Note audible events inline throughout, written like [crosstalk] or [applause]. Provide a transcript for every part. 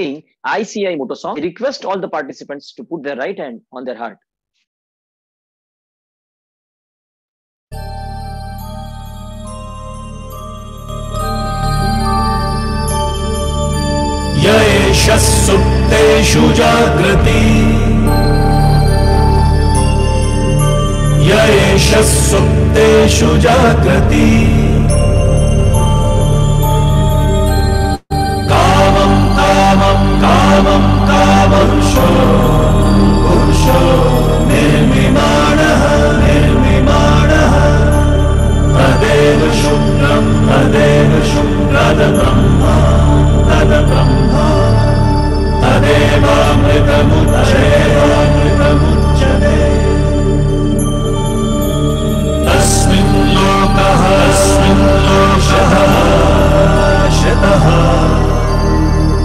playing ICI motto song. I request all the participants to put their right hand on their heart. य एष सुप्तेषु जागृति एष सुप्तेषु जागृति कामं कामं कामं कामंशो पुरुषो निर्मिमाणः निर्मिमाणः तदेव शुक्रं तदेव शुक्रदब्रह्मा तद्ब्रह्मा तदेवामृतमुच्चेवामृतमुच्यते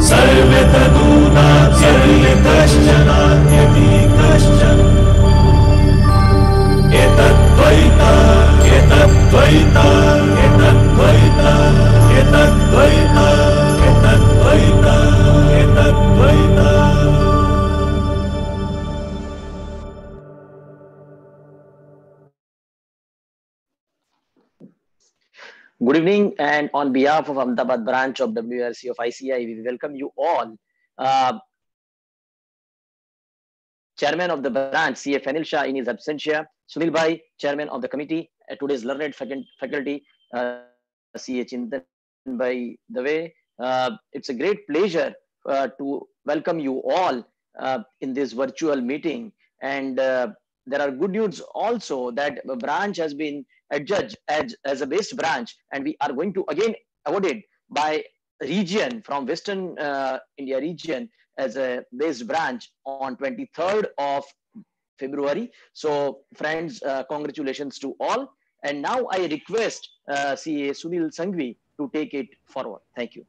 सर्वे तदूना चे कश्चाद्य कश्चन एतद्वैता एतद्वैता एतद्वैता एतद्वैता एतद्वैता। Good evening, and on behalf of Ahmedabad branch of WIRC of ICAI, we welcome you all. Uh, Chairman of the branch, CA Fanil Shah, in his absentia, Sunil Bhai, Chairman of the committee, uh, today's learned faculty, uh, CA Chintan Bhai Dave. Uh, it's a great pleasure uh, to welcome you all uh, in this virtual meeting. And uh, there are good news also that the branch has been adjudged as, as a best branch, and we are going to again awarded by region from Western uh, India region as a best branch on 23rd of February. So, friends, uh, congratulations to all. And now I request uh, CA Sunil Sangvi to take it forward. Thank you.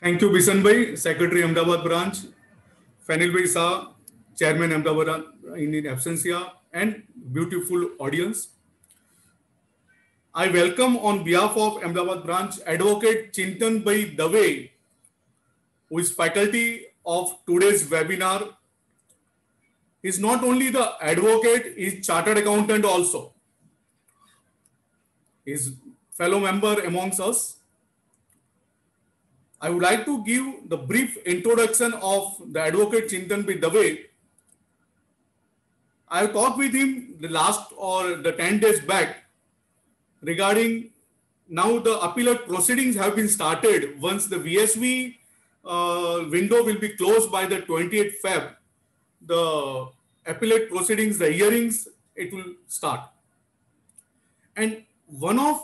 Thank you, Bisan Bhai, Secretary Ahmedabad Branch, Fanil Bhai Shah, Chairman Ahmedabad in absentia, and beautiful audience. I welcome on behalf of Ahmedabad Branch Advocate Chintan Bhai Dave, who is faculty of today's webinar. Is not only the advocate, is chartered accountant also. He is fellow member amongst us. I would like to give the brief introduction of the advocate Chintan B. Dave. I talked with him the last or the 10 days back regarding now the appellate proceedings have been started once the VSV uh, window will be closed by the 28th Feb. The appellate proceedings, the hearings, it will start. And one of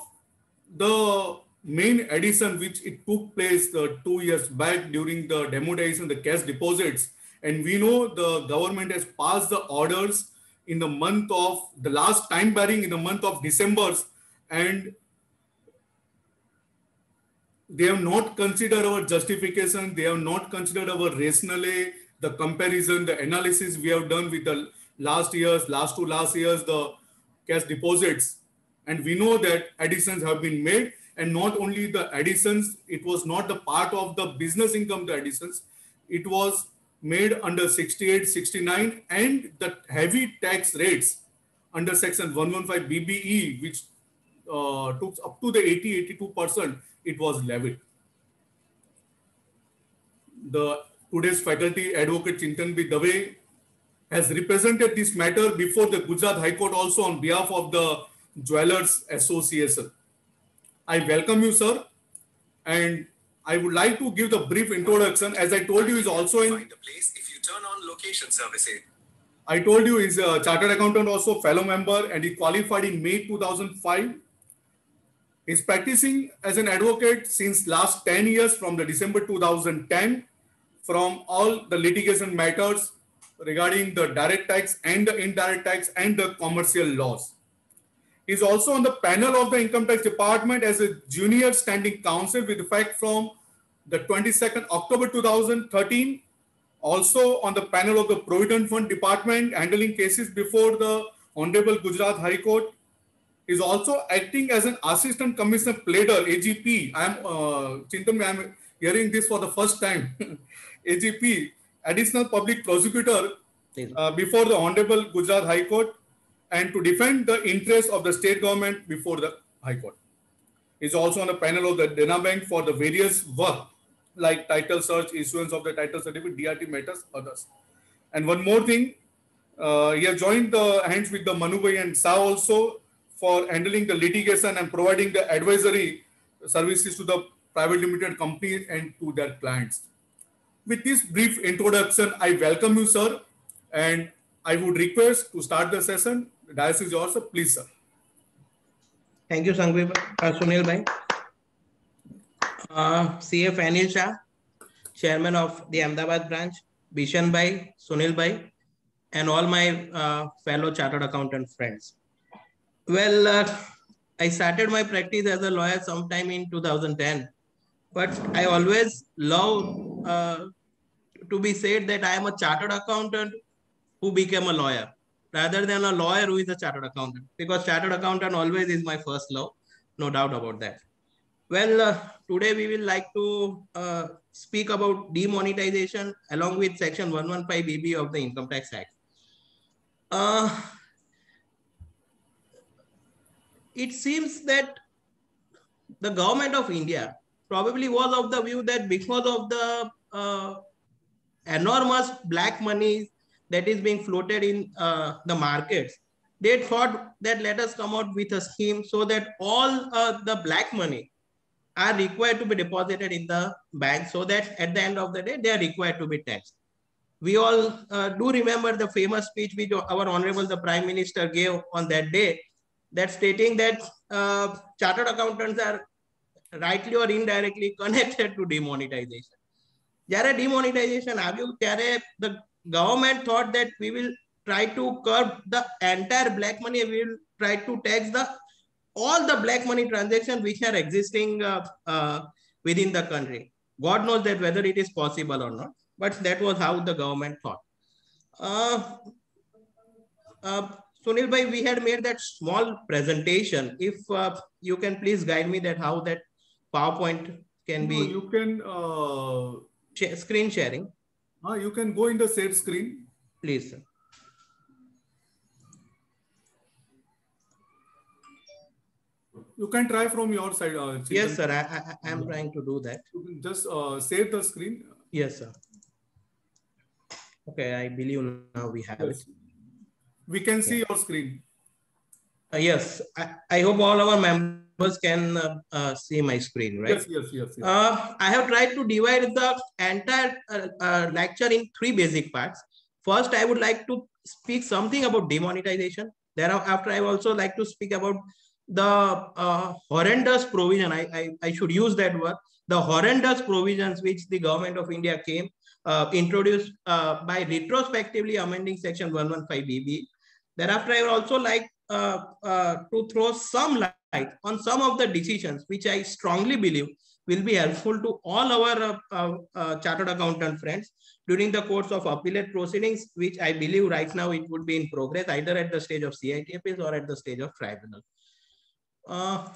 the main addition which it took place uh, two years back during the demonetization, the cash deposits, and we know the government has passed the orders in the month of the last time bearing in the month of December, and they have not considered our justification, they have not considered our rationale, the comparison, the analysis we have done with the last years, last two last years, the cash deposits. And we know that additions have been made, and not only the additions, it was not the part of the business income, the additions, it was made under 68, 69, and the heavy tax rates under section 115 BBE, which uh, took up to the 80, 82%, it was levied. The today's faculty advocate Chintan B. Dave has represented this matter before the Gujarat High Court also on behalf of the Jewelers Association. I welcome you, sir, and I would like to give the brief introduction. As I told you, is also in. Find a place if you turn on location services. Eh? I told you he's a chartered accountant, also fellow member, and he qualified in May 2005. He's practicing as an advocate since last 10 years from the December 2010 from all the litigation matters regarding the direct tax and the indirect tax and the commercial laws. He's also on the panel of the income tax department as a junior standing counsel with effect from the 22nd October 2013 also on the panel of the Provident Fund Department handling cases before the Honorable Gujarat High Court. Is also acting as an Assistant Commissioner Pleader, AGP. I am, uh, Chintan, I am hearing this for the first time. [laughs] AGP, Additional Public Prosecutor uh, before the Honorable Gujarat High Court and to defend the interests of the state government before the High Court. Is also on the panel of the Dena Bank for the various work like title search, issuance of the title certificate, DRT matters, others. And one more thing, uh, he has joined the hands with the Manubhai and Shah also for handling the litigation and providing the advisory services to the private limited companies and to their clients. With this brief introduction, I welcome you, sir, and I would request to start the session. Dais is yours, sir. Please, sir. Thank you, Sangvi, uh, Sunil Bhai. Uh, CF Anil Shah, Chairman of the Ahmedabad branch, Bishan Bhai, Sunil Bhai, and all my uh, fellow chartered accountant friends. Well, uh, I started my practice as a lawyer sometime in 2010, but I always love uh, to be said that I am a chartered accountant who became a lawyer rather than a lawyer who is a chartered accountant. Because chartered accountant always is my first love no doubt about that. Well uh, today we will like to uh, speak about demonetization along with section 115BBE of the income tax act. Uh, it seems that the government of india probably was of the view that because of the uh, enormous black money that is being floated in uh, the markets they thought that let us come out with a scheme so that all uh, the black money are required to be deposited in the bank so that at the end of the day they are required to be taxed we all uh, do remember the famous speech which our honorable the prime minister gave on that day that stating that uh, chartered accountants are rightly or indirectly [laughs] connected to demonetization જ્યારે demonetization આવ્યું ત્યારે the government thought that we will try to curb the entire black money we will try to tax the all the black money transactions which are existing uh, uh, within the country. God knows that whether it is possible or not but that was how the government thought. Uh, uh, sunil bhai we had made that small presentation. If uh, you can please guide me that how that powerpoint can No, be you can uh, sh- screen sharing uh, you can go in the share screen. please sir. You can try from your side. Uh, yes sir i, I i am trying to do that You can just uh, save the screen. yes sir okay i believe now we have it We can see your screen. Uh, yes I, I hope all our members can uh, uh, see my screen right Yes, yes, yes. yes. Uh, I have tried to divide the entire lecture in three basic parts. First, I would like to speak something about demonetization. Thereafter, I also like to speak about the uh, horrendous provision. I, I, I should use that word. The horrendous provisions which the government of India came uh, introduced uh, by retrospectively amending section 115BBE. Thereafter, I would also like uh, uh, to throw some light on some of the decisions which I strongly believe will be helpful to all our uh, uh, uh, chartered accountant friends during the course of appellate proceedings, which I believe right now it would be in progress either at the stage of CITFs or at the stage of tribunal. Uh,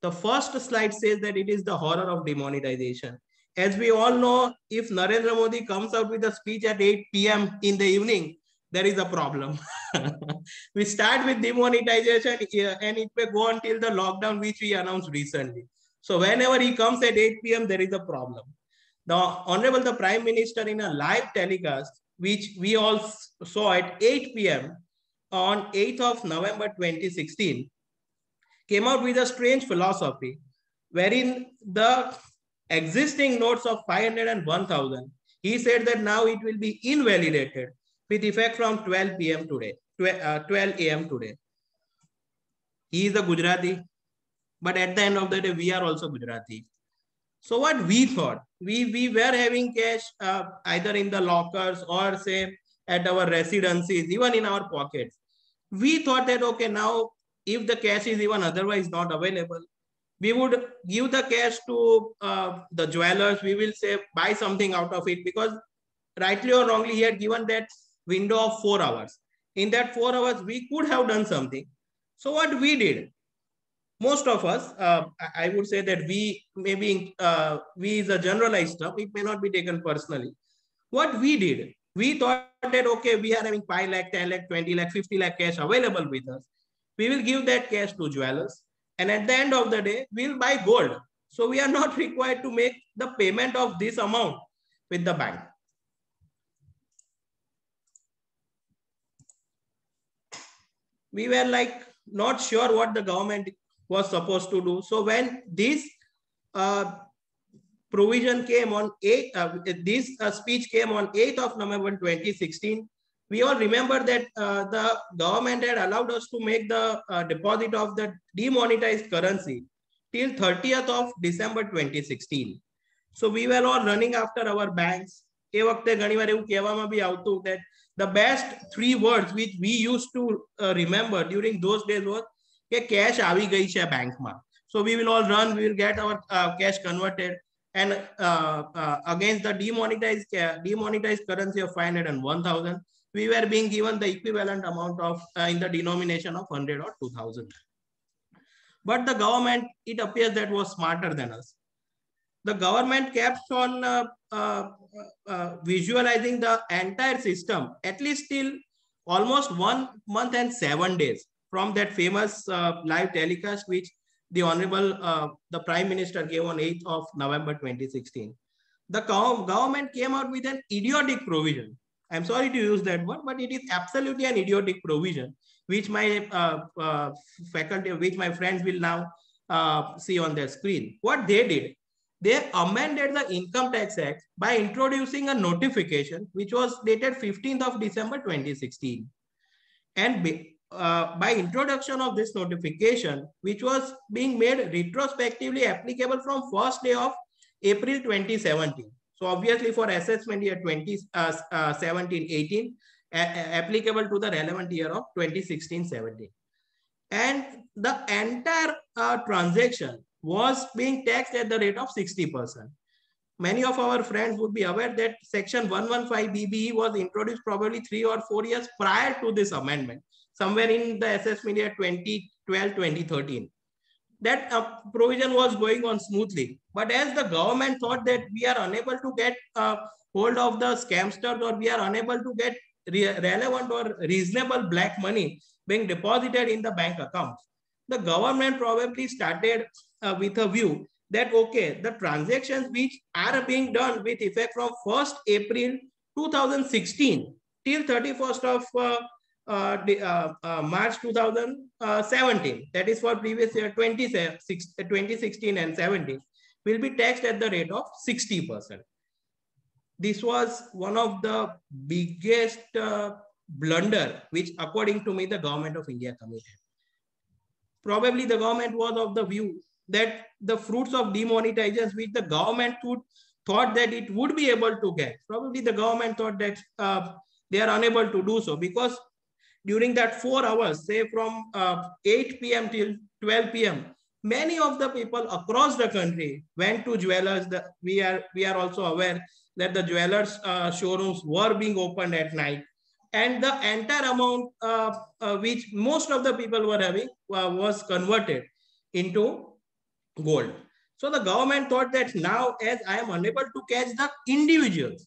the first slide says that it is the horror of demonetization. As we all know, if Narendra Modi comes out with a speech at 8 p.m. in the evening, there is a problem. [laughs] we start with demonetization and it may go until the lockdown, which we announced recently. So whenever he comes at 8 p.m., there is a problem. The Honorable the Prime Minister in a live telecast, which we all saw at 8 p.m. on 8th of November 2016, came out with a strange philosophy wherein the existing notes of 500 and 1000, he said that now it will be invalidated with effect from 12 p.m. today, 12, uh, 12 a.m. today. He is a Gujarati, but at the end of the day, we are also Gujarati. So what we thought, we, we were having cash uh, either in the lockers or say at our residencies, even in our pockets. We thought that, okay, now if the cash is even otherwise not available, we would give the cash to uh, the jewelers. We will say buy something out of it because rightly or wrongly, he had given that window of four hours. In that four hours, we could have done something. So what we did, most of us, uh, I would say that we maybe uh, we is a generalized term. It may not be taken personally. What we did, we thought that okay, we are having 5 lakh, 10 lakh, 20 lakh, 50 lakh cash available with us. We will give that cash to jewelers. And at the end of the day, we'll buy gold. So we are not [laughs] required to make the payment of this amount with the bank. We were like not sure what the government was supposed to do. So when this uh, provision came on 8, uh, this uh, speech came on 8th of November 2016, we all remember that uh, the government had allowed us to make the uh, deposit of the demonetized currency till 30th of December 2016. So we were all running after our banks. એ વખતે ઘણીવાર એવું કહેવામાં બી આવતું that the best three words which we used to uh, remember during those days was કે cash આવી ગઈ છે બેંકમાં so we will all run we will get our uh, cash converted and uh, uh, against the demonetized demonetized currency of 500 and 1000 we were being given the equivalent amount of uh, in the denomination of 100 or 2000 but the government it appears that was smarter than us the government kept on uh, uh, uh, visualizing the entire system at least till almost one month and seven days. From that famous uh, live telecast which the honorable uh, the prime minister gave on 8th of november 2016 the government came out with an idiotic provision. I'm sorry to use that word but it is absolutely an idiotic provision which my uh, faculty which my friends will now see on their screen. What they did they amended the Income Tax Act by introducing a notification which was dated 15th of December 2016. And be, uh, by introduction of this notification, which was being made retrospectively applicable from first day of April 2017. So obviously for assessment year 2017-18, applicable to the relevant year of 2016-17. And the entire uh, transaction was being taxed at the rate of 60%. Many of our friends would be aware that section 115 BBE was introduced probably three or four years prior to this amendment, somewhere in the assessment year 2012-2013. That uh, provision was going on smoothly. But as the government thought that we are unable to get uh, hold of the scamsters or we are unable to get re relevant or reasonable black money being deposited in the bank accounts, the government probably started uh, with a view that okay the transactions which are being done with effect from 1st april 2016 till 31st of uh, uh, uh march 2017 that is for previous year 2016 and 17 will be taxed at the rate of 60 percent. This was one of the biggest uh, blunder which according to me the government of india committed probably the government was of the view that the fruits of demonetization which the government would thought that it would be able to get probably the government thought that uh, they are unable to do so. Because during that four hours say from uh, 8 p.m till 12 p.m many of the people across the country went to jewelers. The, we are we are also aware that the jewelers uh, showrooms were being opened at night and the entire amount uh, uh, which most of the people were having uh, was converted into gold. So the government thought that now as I am unable to catch the individuals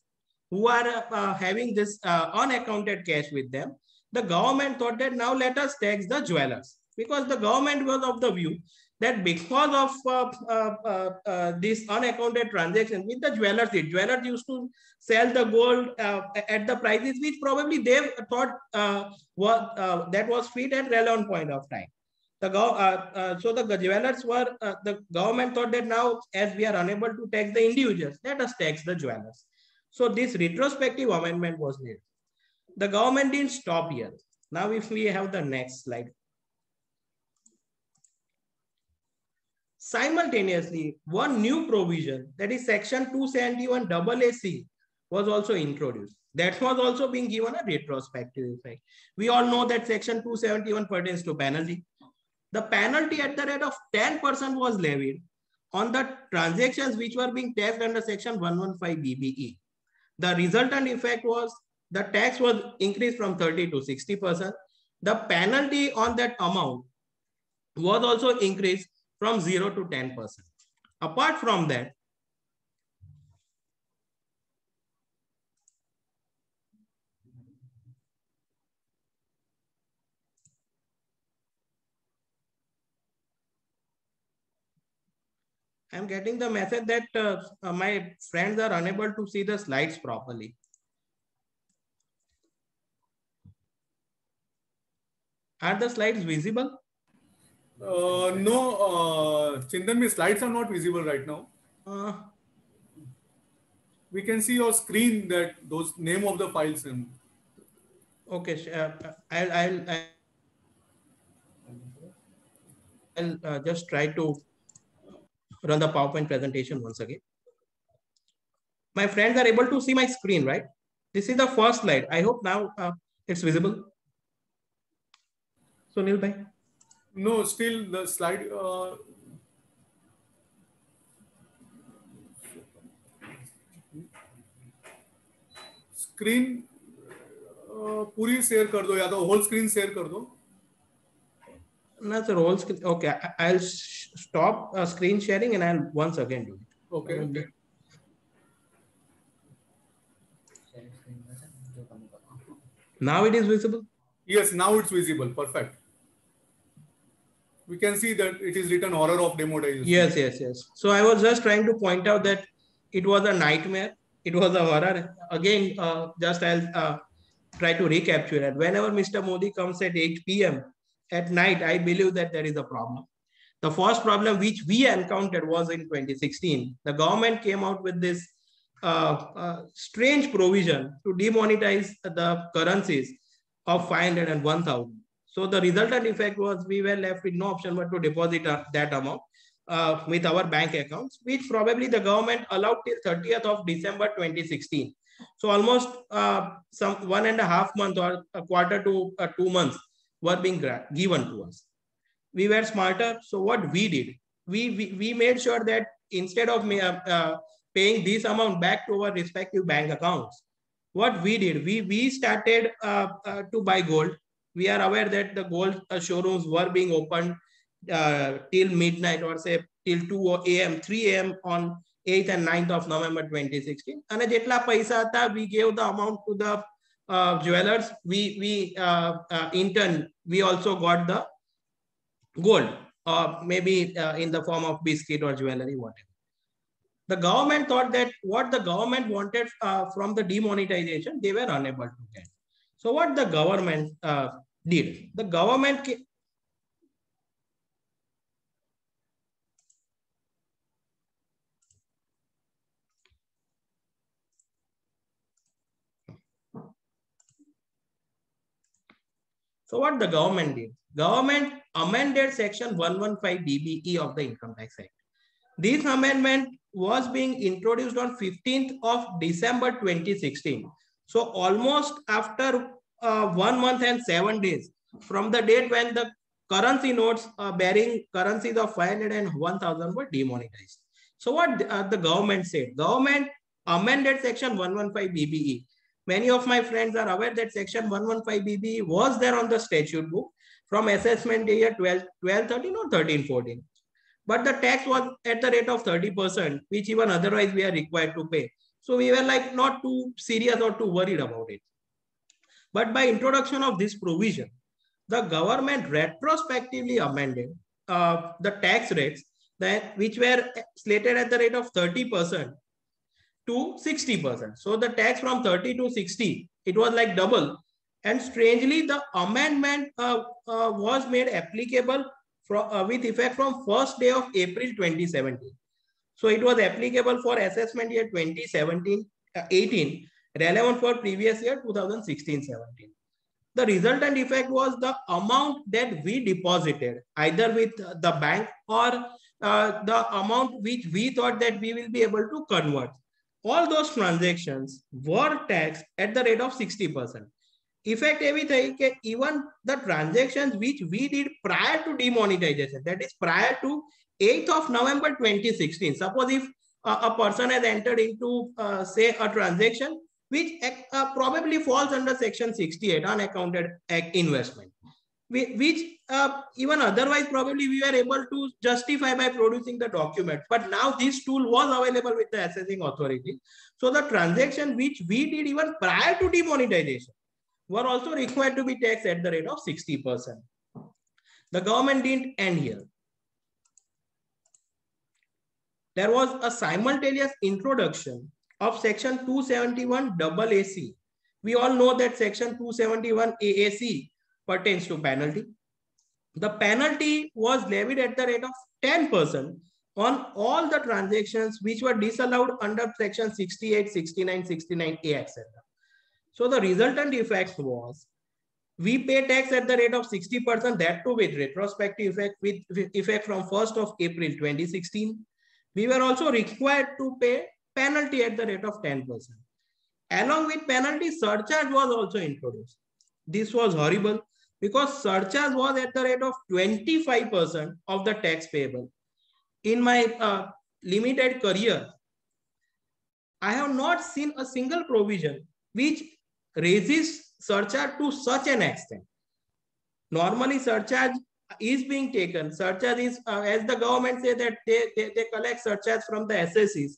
who are uh, having this uh, unaccounted cash with them, the government thought that now let us tax the jewelers because the government was of the view that because of uh, uh, uh, uh this unaccounted transaction with the jewelers, the jewelers used to sell the gold uh, at the prices which probably they thought uh, was, that was fit at relevant point of time. The so the jewelers were, the government thought that now as we are unable to tax the individuals, let us tax the jewelers. So this retrospective amendment was made. The government didn't stop here. Now if we have the next slide. Simultaneously, one new provision, that is section 271 AAC, was also introduced. That was also being given a retrospective effect. We all know that section 271 pertains to penalty. The penalty at the rate of 10% was levied on the transactions which were being taxed under section 115 BBE. The resultant effect was the tax was increased from 30 to 60%. The penalty on that amount was also increased from 0 to 10%. Apart from that, I'm getting the message that uh, uh, my friends are unable to see the slides properly. Are the slides visible? Uh, no, uh, Chintan, my slides are not visible right now. Uh, We can see your screen that those name of the files in. okay, uh, I'll, I'll, I'll, I'll uh, just try to run the PowerPoint presentation once again. My friends are able to see my screen, right? This is the first slide. I hope now uh, it's visible. Sunil bhai. No, still the slide. Uh, screen uh, पूरी share कर दो या तो whole screen share कर दो ना sir whole screen okay I will stop screen sharing and I will once again do it okay Now it is visible? Yes, now it's visible. Perfect. We can see that it is written horror of demonetization. Yes, yes, yes. So I was just trying to point out that it was a nightmare. It was a horror. Again, uh, just I'll uh, try to recapture it. Whenever Mr. Modi comes at 8 p.m. at night, I believe that there is a problem. The first problem which we encountered was in 2016. The government came out with this uh, uh, strange provision to demonetize the currencies of 500 and 1000. So the resultant effect was we were left with no option but to deposit uh, that amount uh, with our bank accounts, which probably the government allowed till 30th of December 2016. So almost uh, some one and a half month or a quarter to uh, two months were being given to us. We were smarter. So what we did, we we, we made sure that instead of uh, uh, paying this amount back to our respective bank accounts, what we did, we we started to buy gold we are aware that the gold uh, showrooms were being opened uh, till midnight or say till 2 a.m., 3 a.m. on 8th and 9th of November 2016. And jetla paisa tha, we gave the amount to the uh, jewelers. We, we uh, uh in turn, we also got the gold or maybe uh, in the form of biscuit or jewelry, whatever. The government thought that what the government wanted from the demonetization, they were unable to get. So what the government uh, did, the government So what the government did? Government amended section 115 BBE of the Income Tax Act. This amendment was being introduced on 15th of December 2016. So almost after uh, one month and seven days from the date when the currency notes uh, bearing currencies of 500 and 1000 were demonetized. So what uh, the government said, government amended section 115 BBE. Many of my friends are aware that section 115 BBE was there on the statute book from assessment year 12, 12 13 or 13, 14. But the tax was at the rate of 30%, which even otherwise we are required to pay. So we were like not too serious or too worried about it. But by introduction of this provision, the government retrospectively amended uh, the tax rates that which were slated at the rate of 30% to 60%. So the tax from 30 to 60, it was like double. And strangely, the amendment uh, uh, was made applicable from, uh, with effect from first day of April 2017. So it was applicable for assessment year 2017, uh, 18, relevant for previous year 2016, 17. The resultant effect was the amount that we deposited either with the bank or uh, the amount which we thought that we will be able to convert. All those transactions were taxed at the rate of 60%. Effect એવી થઈ કે even the transactions which we did prior to demonetization, that is prior to 8th of November 2016. Suppose if a person has entered into, uh, say, a transaction which uh, probably falls under section 68 unaccounted investment which uh, even otherwise probably we were able to justify by producing the document. But now this tool was available with the assessing authority. So the transaction which we did even prior to demonetization were also required to be taxed at the rate of 60%. The government didn't end here. There was a simultaneous introduction of section 271 AAC. We all know that section 271 AAC pertains to penalty. The penalty was levied at the rate of 10% on all the transactions which were disallowed under section 68, 69, 69A, etc. So the resultant effect was we pay tax at the rate of 60%, that too with retrospective effect, with effect from 1st of April 2016. We were also required to pay penalty at the rate of 10%. Along with penalty, surcharge was also introduced. This was horrible because surcharge was at the rate of 25% of the tax payable. In my uh, limited career, I have not seen a single provision which raises surcharge to such an extent. Normally, surcharge is being taken. Surcharge is, uh, as the government say that they, they, they collect surcharge from the assessees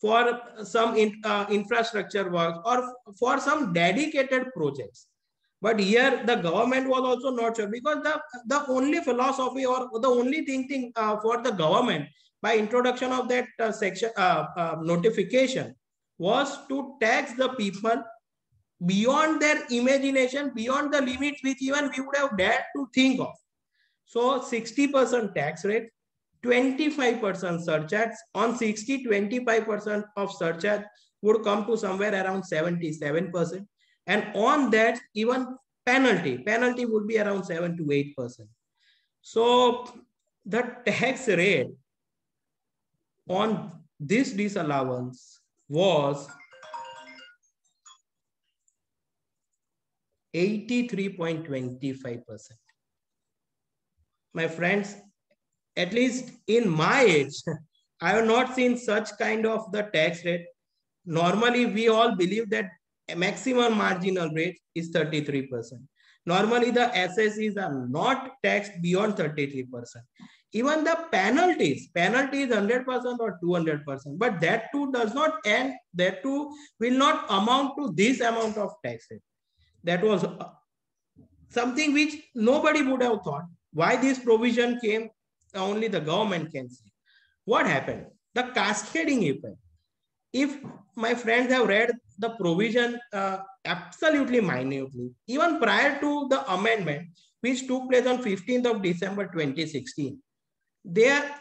for some in, uh, infrastructure work or for some dedicated projects. But here the government was also not sure because the, the only philosophy or the only thinking uh, for the government by introduction of that uh, section uh, uh, notification was to tax the people beyond their imagination, beyond the limits which even we would have dared to think of. So 60% tax rate, 25% surcharge on 60, 25% of surcharge would come to somewhere around 77%. And on that, even penalty, penalty would be around 7 to 8%. So the tax rate on this disallowance was 83.25%. My friends, at least in my age, [laughs] I have not seen such kind of the tax rate. Normally, we all believe that maximum marginal rate is 33%. Normally, the assessees are not taxed beyond 33%. Even the penalties, penalties 100% or 200%, but that too does not end, that too will not amount to this amount of tax rate. That was something which nobody would have thought. Why this provision came, only the government can see. What happened? The cascading effect. If my friends have read the provision uh, absolutely minutely, even prior to the amendment, which took place on 15th of December 2016. There,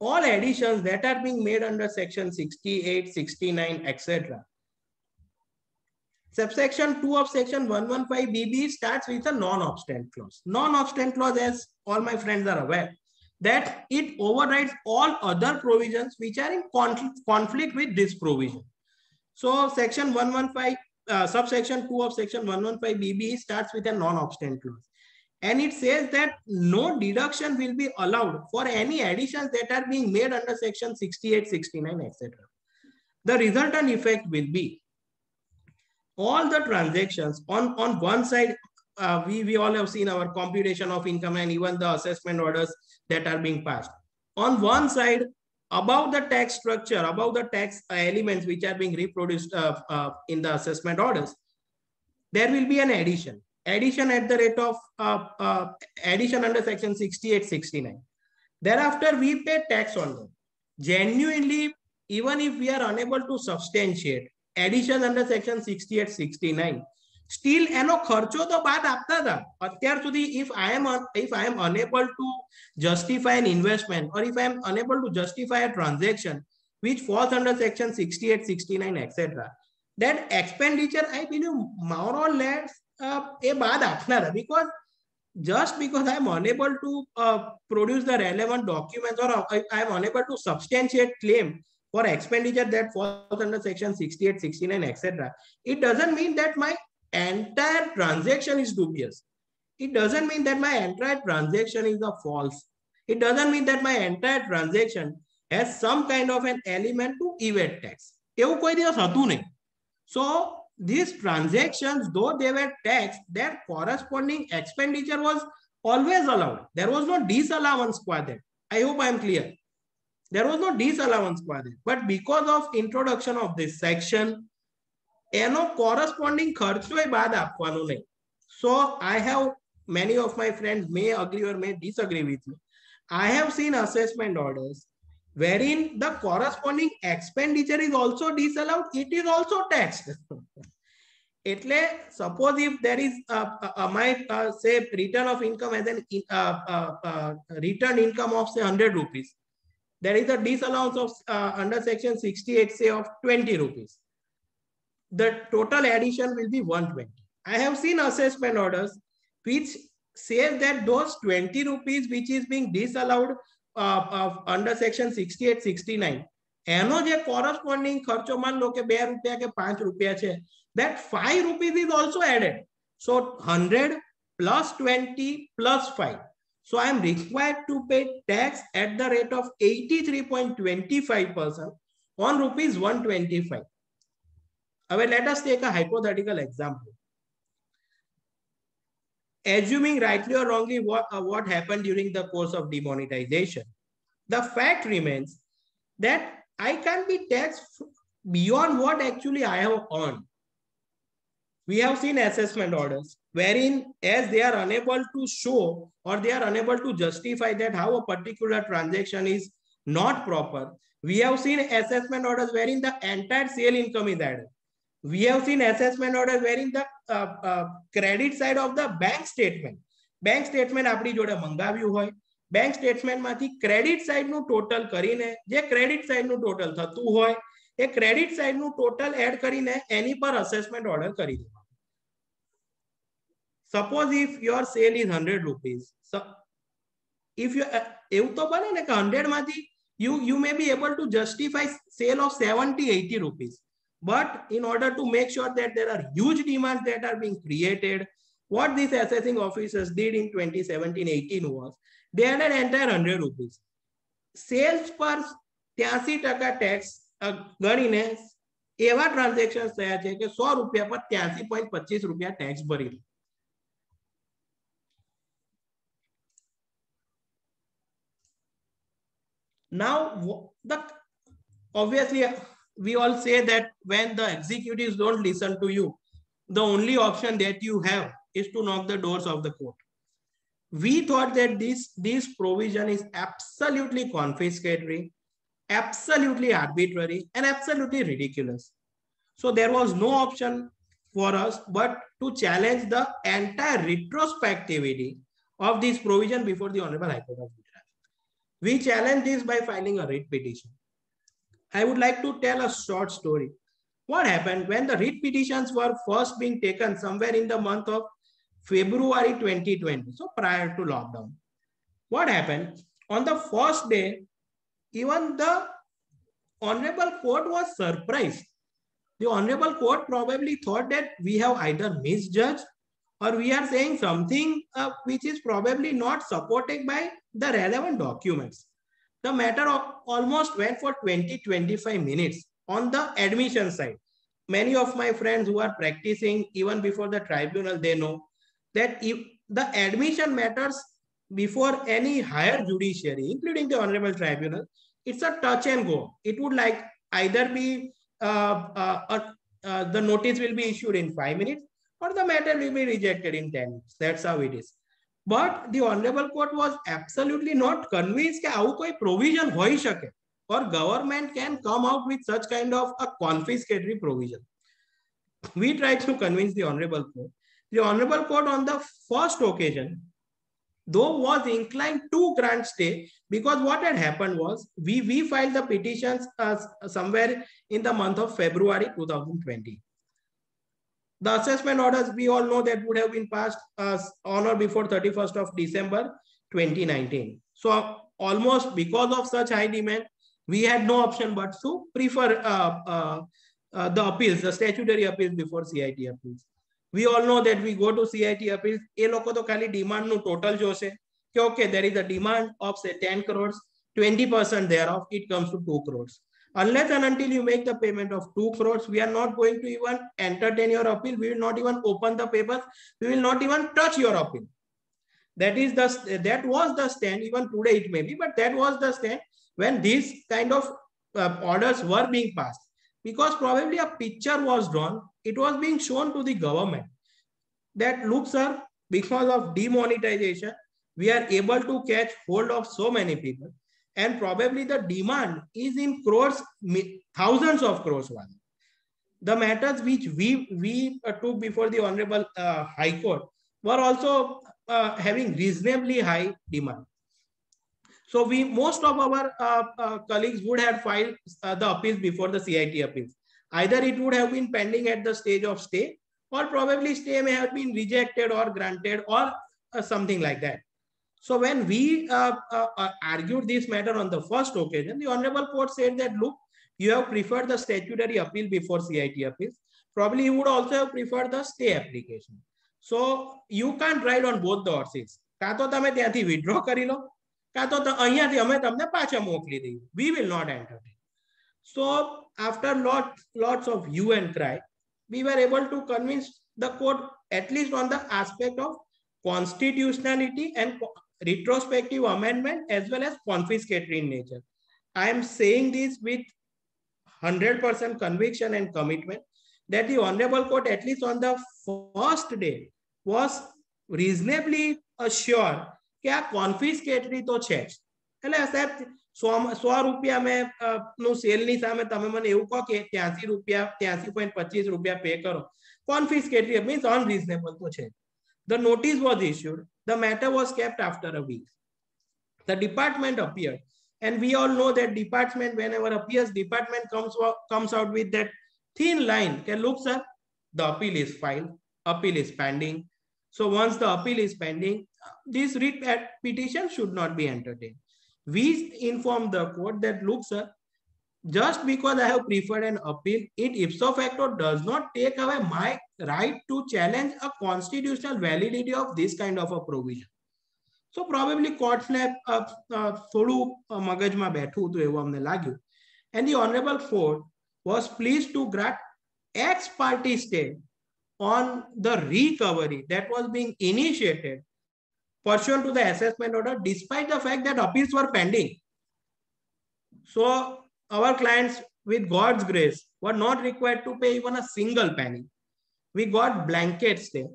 all additions that are being made under section 68, 69, etc. Subsection 2 of section 115BBE starts with a non-obstant clause. Non-obstant clause, as all my friends are aware, that it overrides all other provisions which are in conflict with this provision. So section 115, uh, subsection 2 of section 115BBE starts with a non-obstant clause. And it says that no deduction will be allowed for any additions that are being made under section 68, 69, etc. The resultant effect will be all the transactions on, on one side, uh, we, we all have seen our computation of income and even the assessment orders that are being passed. On one side, about the tax structure, about the tax elements which are being reproduced uh, uh, in the assessment orders, there will be an addition. Addition at the rate of uh, uh addition under section 68, 69. Thereafter, we pay tax on them. Genuinely, even if we are unable to substantiate addition under section 68, 69, still એનો ખર્ચો તો બાદ આપતા હતા અત્યાર સુધી if I am if I am unable to justify an investment or if I am unable to justify a transaction which falls under section 68 69 etc that expenditure i believe more or less uh, એ બાદ આપનારા because just because i am unable to uh, produce the relevant documents or I, I am unable to substantiate claim for expenditure that falls under section 68 69 etc it doesn't mean that my entire transaction is dubious. It doesn't mean that my entire transaction is a false. It doesn't mean that my entire transaction has some kind of an element to evade tax. એવું કોઈ દિવસ હતું નહીં સો these transactions though they were taxed their corresponding expenditure was always allowed there was no disallowance for that i hope i am clear there was no disallowance for that but because of introduction of this section એનો corresponding ખર્ચો બાદ આપવાનો નહીં so i have many of my friends may agree or may disagree with me i have seen assessment orders wherein the corresponding expenditure is also disallowed, it is also taxed. [laughs] એટલે suppose if there is uh, uh, my uh, say return of income as an uh, uh, uh, return income of say 100 rupees there is a disallowance of uh, under section 68 say of 20 rupees the total addition will be 120 i have seen assessment orders which says that those 20 rupees which is being disallowed uh, uh, under section 68 69 એનો જે corresponding ખર્ચો માન લો કે બે રૂપિયા કે પાંચ રૂપિયા છે that 5 rupees is also added so 100 plus 20 plus 5 so i am required to pay tax at the rate of 83.25% on rupees 125 હવે let us take a hypothetical example assuming rightly or wrongly what, uh, what happened during the course of demonetization. The fact remains that I can be taxed beyond what actually I have earned We have seen assessment orders wherein as they are unable to show or they are unable to justify that how a particular transaction is not proper. We have seen assessment orders wherein the entire sale income is added. We have seen assessment orders wherein the uh, uh, credit side of the bank statement. Bank statement આપણી જોડે મંગાવ્યું હોય bank સ્ટેટમેન્ટમાંથી credit સાઈડનું total કરીને જે credit સાઈડનું total થતું હોય એ ક્રેડિટ સાઈડનું ટોટલ એડ કરીને એની પર અસેસમેન્ટ ઓર્ડર કરી દેવાનું suppose if your sale is hundred rupees if you એવું તો બને ને કે હંડ્રેડ માંથી you you may be able to justify sale of 70 80 rupees but in order to make sure that there are huge demands that are being created what these assessing officers did in 2017-18 was they had an entire 100 rupees sales પર 83% tax ગણીને એવા transaction થયા છે કે 100 રૂપિયા પર 83.25 રૂપિયા tax ભરી now the obviously we all say that when the executives don't listen to you the only option that you have is to knock the doors of the court we thought that this this provision is absolutely confiscatory absolutely arbitrary and absolutely ridiculous so there was no option for us but to challenge the entire retrospectivity of this provision before the honorable high court of gujarat we challenge this by filing a writ petition i would like to tell a short story what happened when the writ petitions were first being taken somewhere in the month of February 2020, so prior to lockdown. What happened? On the first day, even the Honorable Court was surprised. The Honorable Court probably thought that we have either misjudged or we are saying something uh, which is probably not supported by the relevant documents. The matter of almost went for 20-25 minutes on the admission side. Many of my friends who are practicing even before the tribunal, they know that if the admission matters before any higher judiciary, including the honorable tribunal, it's a touch and go. It would like either be uh, uh, uh, the notice will be issued in five minutes or the matter will be rejected in 10 minutes. That's how it is. But the honorable court was absolutely not convinced that આવું કોઈ provision હોઈ શકે or government can come out with such kind of a confiscatory provision. We tried to convince the honorable court the Honorable Court on the first occasion, though was inclined to grant stay because what had happened was we, we filed the petitions uh, somewhere in the month of February 2020. The assessment orders, we all know that would have been passed uh, on or before 31st of December 2019. So almost because of such high demand, we had no option but to prefer uh, uh, uh, the appeals, the statutory appeals before CIT appeals we all know that we go to CIT appeals એ લોકો તો ખાલી demand નું total જોશે કે okay there is a demand of say 10 crores 20% thereof it comes to 2 crores Unless and until you make the payment of 2 crores, we are not going to even entertain your appeal. We will not even open the papers. We will not even touch your appeal. That is the that was the stand. Even today it may be, but that was the stand when these kind of uh, orders were being passed. Because probably a picture was drawn. it was being shown to the government that look, sir, because of demonetization, we are able to catch hold of so many people. And probably the demand is in crores thousands of crores one the matters which we we uh, took before the honorable uh, high court were also uh, having reasonably high demand. So we most of our uh, uh, colleagues would have filed uh, the appeals before the cit appeals either it would have been pending at the stage of stay or probably stay may have been rejected or granted or something like that so when we uh, uh, uh, argued this matter on the first occasion, the Honorable Court said that, look, you have preferred the statutory appeal before CIT appeals. Probably you would also have preferred the stay application. So you can't ride on both the horses. કાં તો તમે ત્યાંથી withdraw કરી લો કાં તો અહીંયાથી અમે તમને પાછા મોકલી દઈએ we will not entertain so after lot lots of hue and cry we were able to convince the court at least on the aspect of constitutionality and retrospective amendment as well as confiscatory in nature. I am saying this with 100% conviction and commitment that the Honorable Court, at least on the first day, was reasonably assured કે આ કોન્ફિસ્કેટરી તો છે જ એટલે સાહેબ સો સો રૂપિયા મેં નું સેલની સામે તમે મને એવું કહો કે ત્યાંસી રૂપિયા ત્યાંસી પોઈન્ટ પચીસ રૂપિયા પે કરો કોન્ફિસ્કેટરી મીન્સ અનરિઝનેબલ તો છે The notice was issued. The matter was kept after a week. The department appeared. And we all know that department, whenever appears, department comes, comes out with that thin line. Okay, look, sir, the appeal is filed. Appeal is pending. So once the appeal is pending, this writ petition should not be entertained. We inform the court that, look, sir, just because I have preferred an appeal, it ipso facto does not take away my right to challenge a constitutional validity of this kind of a provision. So probably કોર્ટ્સને થોડું મગજમાં બેઠું હતું એવું અમને લાગ્યું and the honorable court was pleased to grant ex parte stay on the recovery that was being initiated pursuant to the assessment order despite the fact that appeals were pending so our clients with god's grace were not required to pay even a single penny we got blanket stay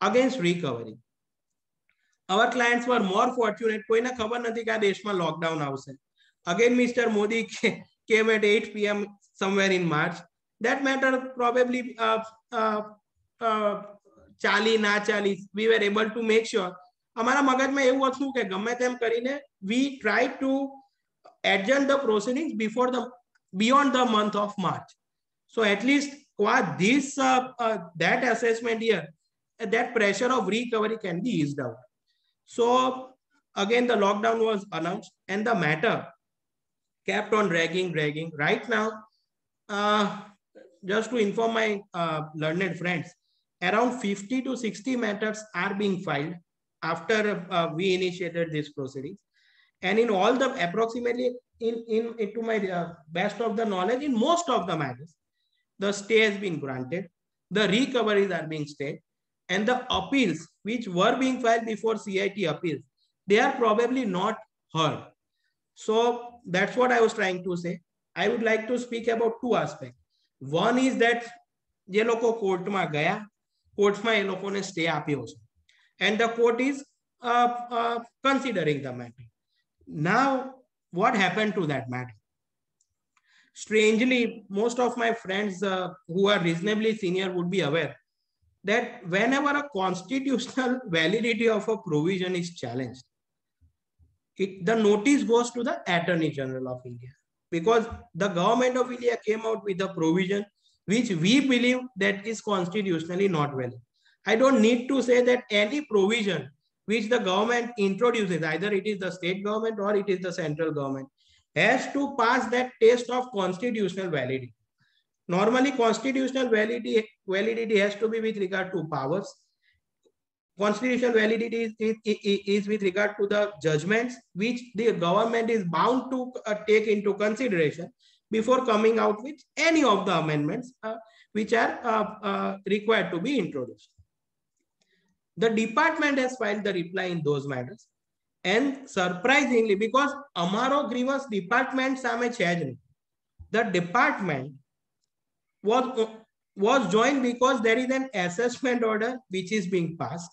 against recovery. Our clients were more fortunate. કોઈને ખબર નથી કે આ દેશમાં lockdown આવશે. Again, Mr. Modi came at 8 p.m. somewhere in March. That matter probably uh, uh, uh, ચાલી ના ચાલી we were able to make sure અમારા મગજમાં એવું હતું કે ગમે તેમ કરીને we tried to adjourn the proceedings before the beyond the month of March. So at least what this uh, uh, that assessment here that pressure of recovery can be eased out so again the lockdown was announced and the matter kept on dragging dragging right now uh, just to inform my uh, learned friends around 50 to 60 matters are being filed after uh, we initiated this proceedings and in all the approximately in in into my uh, best of the knowledge in most of the matters the stay has been granted, the recoveries are being stayed, and the appeals which were being filed before CIT appeals, they are probably not heard. So that's what I was trying to say. I would like to speak about two aspects. One is that જે લોકો કોર્ટમાં ગયા કોર્ટમાં એ લોકોને stay આપ્યો છે and the court is uh, uh, considering the matter. Now, what happened to that matter? strangely, most of my friends uh, who are reasonably senior would be aware that whenever a constitutional [laughs] validity of a provision is challenged, it, the notice goes to the Attorney General of India because the government of India came out with a provision which we believe that is constitutionally not valid. I don't need to say that any provision which the government introduces, either it is the state government or it is the central government, has to pass that test of constitutional validity. Normally, constitutional validity, validity has to be with regard to powers. Constitutional validity is, is, is with regard to the judgments which the government is bound to uh, take into consideration before coming out with any of the amendments uh, which are uh, uh, required to be introduced. The department has filed the reply in those matters. And surprisingly, because Amaro Grievous department સામે છે જ નહીં, the department was, was joined because there is an assessment order which is being passed.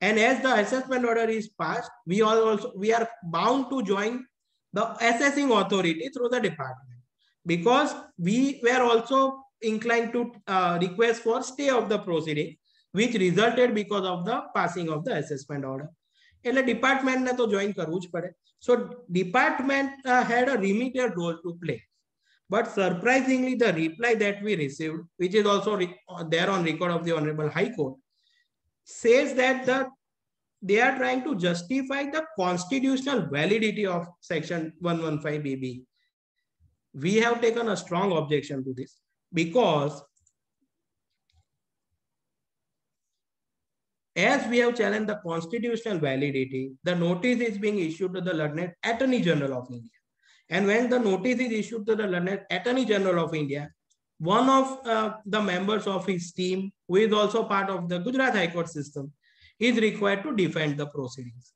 And as the assessment order is passed, we all also we are bound to join the assessing authority through the department because we were also inclined to uh, request for stay of the proceeding, which resulted because of the passing of the assessment order. એટલે ડિપાર્ટમેન્ટને તો join કરવું જ પડે so department had a remedial role to play but surprisingly the reply that we received which is also re there on record of the honorable high court says that the they are trying to justify the constitutional validity of section 115 bb we have taken a strong objection to this because as we have challenged the constitutional validity, the notice is being issued to the learned Attorney General of India. And when the notice is issued to the learned Attorney General of India, one of uh, the members of his team, who is also part of the Gujarat High Court system, is required to defend the proceedings.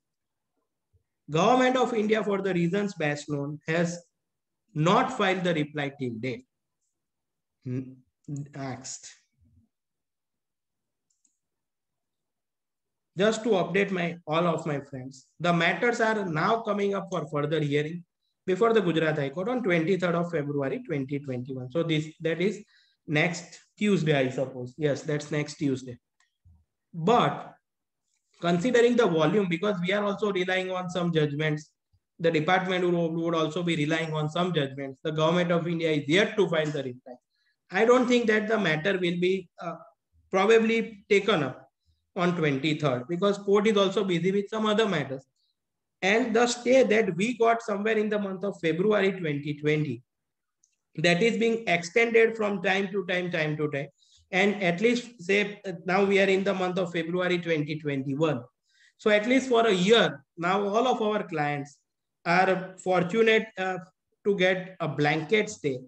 Government of India, for the reasons best known, has not filed the reply till date. Next. Just to update my all of my friends the matters are now coming up for further hearing before the gujarat high court on 23rd of february 2021 so this that is next tuesday i suppose. Yes that's next tuesday. But considering the volume because we are also relying on some judgments the department would also be relying on some judgments. The government of india is yet to find the reply. I don't think that the matter will be uh, probably taken up on 23rd because court is also busy with some other matters. And the stay that we got somewhere in the month of February 2020, that is being extended from time to time, time to time. And at least say now we are in the month of February 2021. So at least for a year, now all of our clients are fortunate uh, to get a blanket stay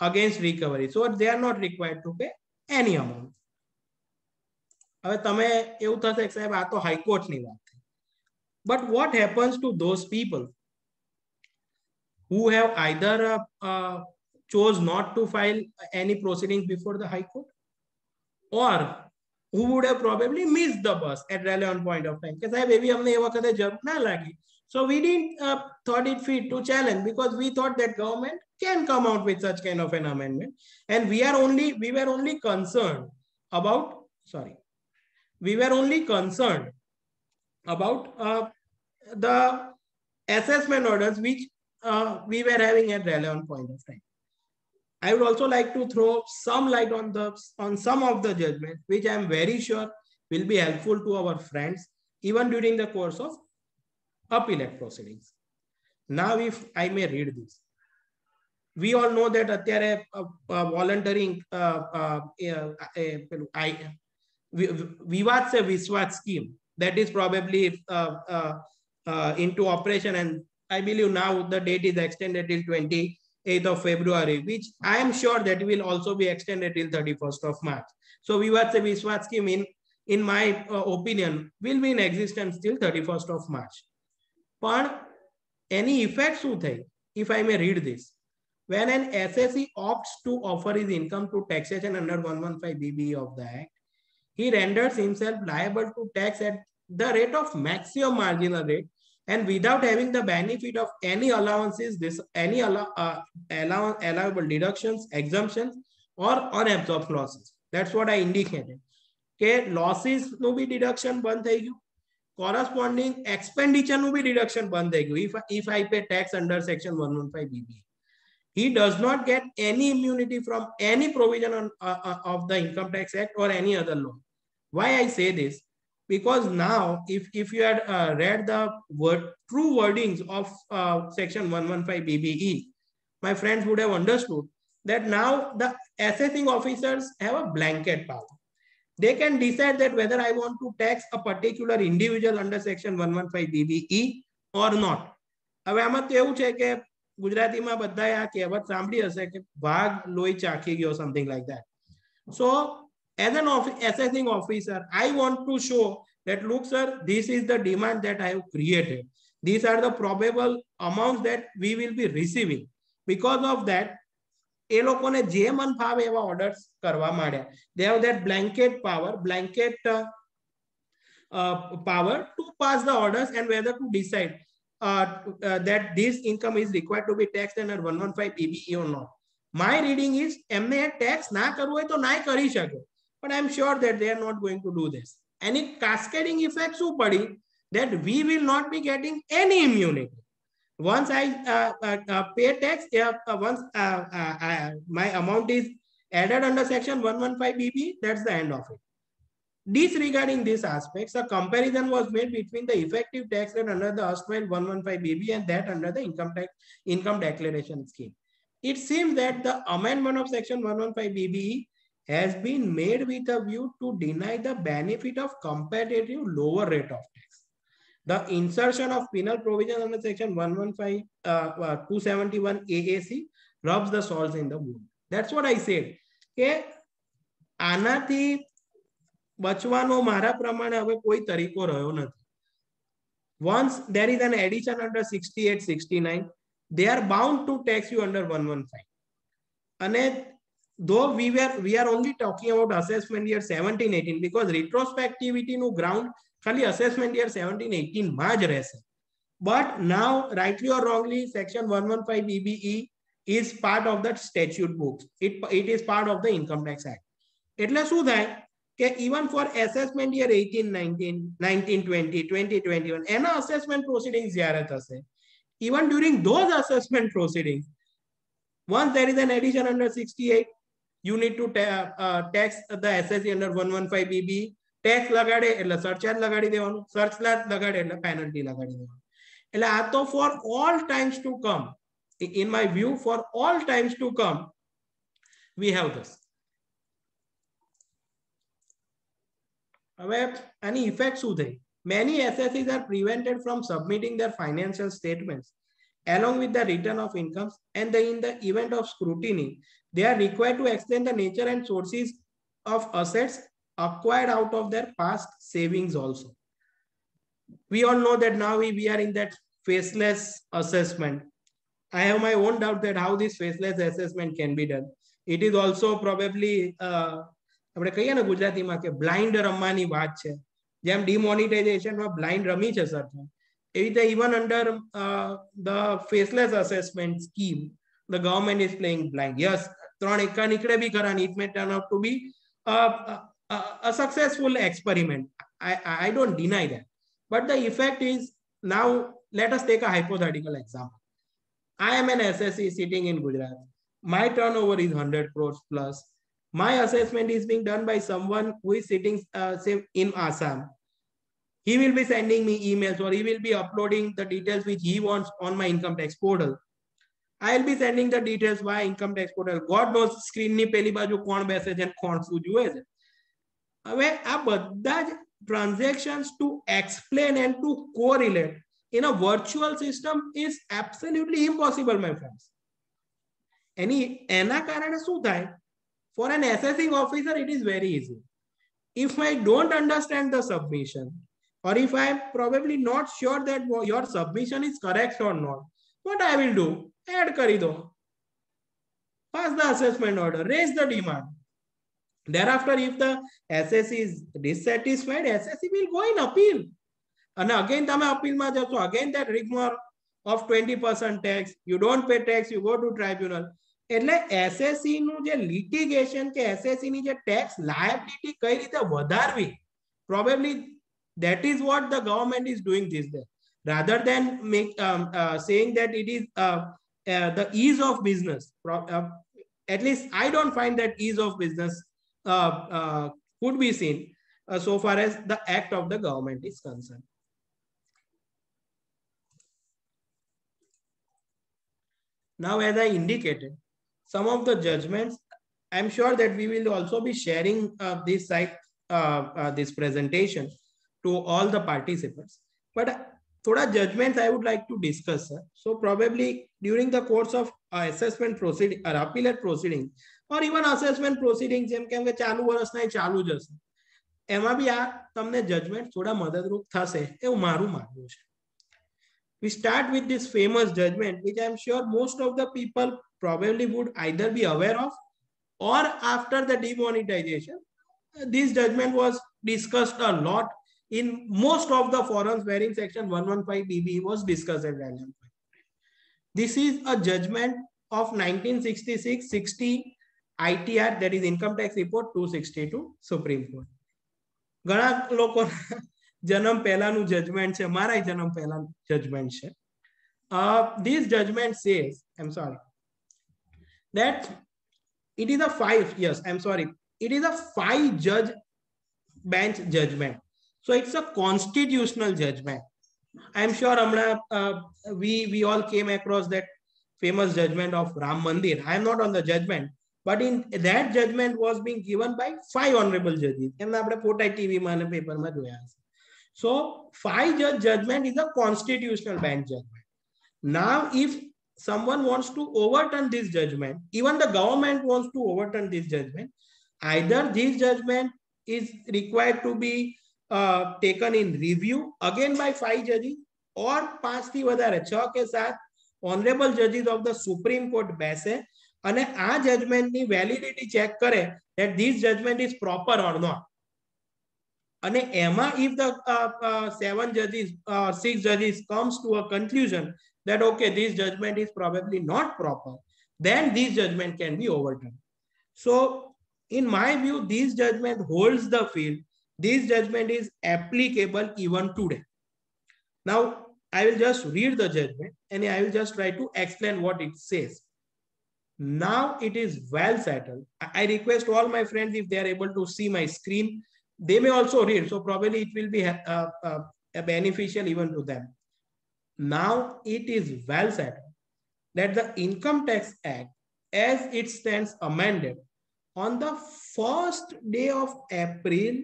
against recovery. So they are not required to pay any amount. હવે તમે એવું થશે કે સાહેબ આ તો હાઈકોર્ટની વાત but what happens to those people who have either uh, uh, chose not to file any proceedings before the high court or who would have probably missed the bus at relevant point of time કે સાહેબ એવી અમને એ વખતે જરૂર ના લાગી so we didn't uh, thought it fit to challenge because we thought that government can come out with such kind of an amendment and we are only we were only concerned about sorry we were only concerned about uh, the assessment orders which uh, we were having at relevant point of time. I would also like to throw some light on the on some of the judgments, which I am very sure will be helpful to our friends even during the course of appellate proceedings. Now, if I may read this, we all know that અત્યારે voluntary Vivad se Vishwas scheme that is probably uh, uh, uh, into operation. And I believe now the date is extended till 28th of February, which I am sure that will also be extended till 31st of March. So Vivad se Vishwas scheme in in my uh, opinion, will be in existence till 31st of March. But any effect શું that if I may read this, when an SSC opts to offer his income to taxation under one one five BB of the Act he renders himself liable to tax at the rate of maximum marginal rate and without having the benefit of any allowances, this any allow, uh, allow, allowable deductions, exemptions, or unabsorbed losses. That's what I indicated. Okay, losses no be deduction બંધ થઈ ગયું corresponding expenditure no be deduction બંધ થઈ ગયું if if I pay tax under section 115 BB. He does not get any immunity from any provision on, uh, uh, of the Income Tax Act or any other law. Why I say this? because now if, if you had uh, read the word true wordings of uh, section 115 BBE, my friends would have understood that now the assessing officers have a blanket power. They can decide that whether I want to tax a particular individual under section 115 BBE or not. હવે આમાં તો એવું છે કે ગુજરાતીમાં બધાએ આ કહેવત સાંભળી હશે કે વાઘ લોહી ચાખી ગયો something like that so as an assessing officer, I want to show that look, sir, this is the demand that I have created. These are the probable amounts that we will be receiving. Because of that, એ લોકોને જે મન ફાવે એવા orders કરવા માંડ્યા they have that blanket power blanket to to pass the orders that this income is required to be taxed under 115 BBE or not. My reading is એમને tax na કરવું હોય તો ના but I'm sure that they are not going to do this. Any cascading effect શું પડી that we will not be getting any immunity. Once I uh, uh, uh, pay tax, uh, uh, once uh, uh, uh, my amount is added under section 115 BB, that's the end of it. Disregarding these aspects, a comparison was made between the effective tax rate under the erstwhile 115 BB and that under the income tax income declaration scheme. It seems that the amendment of section 115 BBE has been made with a view to deny the benefit of competitive lower rate of tax. The insertion of penal provision under section 115 uh, uh, 271 AAC rubs the salt in the wound. That's what I said. કે આનાથી બચવાનો મારા પ્રમાણે હવે કોઈ તરીકો રહ્યો નથી once there is an addition under 68 69 they are bound to tax you under 115 અને though we were we are only talking about assessment year 17 18 because retrospectivity નું ground ખાલી assessment year 17 18 માં જ રહેશે but now rightly or wrongly section 115 BBE is part of that statute books it it is part of the income tax act એટલે શું થાય કે even for assessment year 18 19 19 20 20 21 એના assessment proceedings જ્યારે થશે even during those assessment proceedings once there is an addition under 68 you need to ta uh, tax the assessee under 115BB. Tax lagade, illa search ad lagade devan. Search ad lagade, illa penalty lagade devan. Illa ato for all times to come, in my view, for all times to come, we have this. Any effects who they? Many assessees are prevented from submitting their financial statements along with the return of incomes and in the event of scrutiny, they are required to explain the nature and sources of assets acquired out of their past savings also we all know that now we, we are in that faceless assessment i have my own doubt that how this faceless assessment can be done it is also probably uh, આપણે કહીએ ને ગુજરાતીમાં કે blind રમવાની વાત છે જેમ ડિમોનિટાઇઝેશનમાં blind રમી છે સર એવી રીતે even under the faceless assessment scheme the government is playing blind yes ત્રણ એકા નીકળે બી ખરા it may turn out a successful experiment. I i don't deny that. But the effect is now let us take a hypothetical example. I am an assessee sitting in gujarat. My turnover is 100 crores plus. My assessment is being done by someone who is sitting uh, in assam. He will be sending me emails or he will be uploading the details which he wants on my income tax portal. i'll be sending the details via income tax portal god knows screen ની પેલી બાજુ કોણ બેસે છે કોણ શું જુએ છે હવે આ બધા જ transactions to explain and to correlate in a virtual system is absolutely impossible my friends એની એના કારણે શું થાય for an assessing officer, it is very easy. If I don't understand the submission, or if I'm probably not sure that your submission is correct or not, what I will do? Add kari do. Pass the assessment order, raise the demand. Thereafter, if the SSC is dissatisfied, SSC will go in appeal. And again, તમે અપીલમાં જશો again that rigmarole of 20% tax, you don't pay tax, you go to tribunal. એટલે SSC નું જે litigation કે SSC ની જે tax liability કઈ રીતે વધારવી probably that is what the government is doing this day rather than make um, uh, saying that it is uh, uh, the ease of business uh, at least i don't find that ease of business uh, uh, could be seen so far as the act of the government is concerned. Now as i indicated some of the judgments i'm sure that we will also be sharing this site this presentation to all the participants. But થોડા judgments I would like to discuss, sir. So probably during the course of uh, assessment proceeding or appellate proceeding or even assessment proceeding જેમ કેમ કે ચાલુ વર્ષના એ ચાલુ જ હશે એમાં બી આ તમને જજમેન્ટ થોડા મદદરૂપ થશે એવું મારું માનવું છે we start with this famous judgment which i'm sure most of the people probably would either be aware of or after the demonetization this judgment was discussed a lot in most of the forums wherein section 115 BB was discussed at random. This is a judgment of 1966-60 ITR, that is Income Tax Report 262, Supreme Court. ઘણા લોકો જન્મ પહેલાનું judgement છે મારા જન્મ પહેલાનું judgement છે this judgment says i'm sorry that it is a five yes i'm sorry it is a five judge bench judgment so it's a constitutional judgment. I'm sure Amna, uh, we, we all came across that famous judgment of Ram Mandir. I'm not on the judgment, but in that judgment was being given by five honorable judges. So five judge judgment is a constitutional bench judgment. Now, if someone wants to overturn this judgment, even the government wants to overturn this judgment, either this judgment is required to be uh, taken in review again by five judges or પાંચથી વધારે છ કે સાત honourable જજીસ of the supreme court બેસે અને આ જજમેન્ટની validity check કરે that this judgment is proper or not અને એમાં if the uh, uh, seven judges uh, six judges comes to a conclusion that okay this judgment is probably not proper then this judgment can be overturned so in my view this judgment holds the field this judgment is applicable even today. Now, I will just read the judgment and I will just try to explain what it says. Now it is well settled. I request all my friends, if they are able to see my screen, they may also read. So probably it will be uh, uh, beneficial even to them. Now it is well settled that the Income Tax Act, as it stands amended, on the first day of April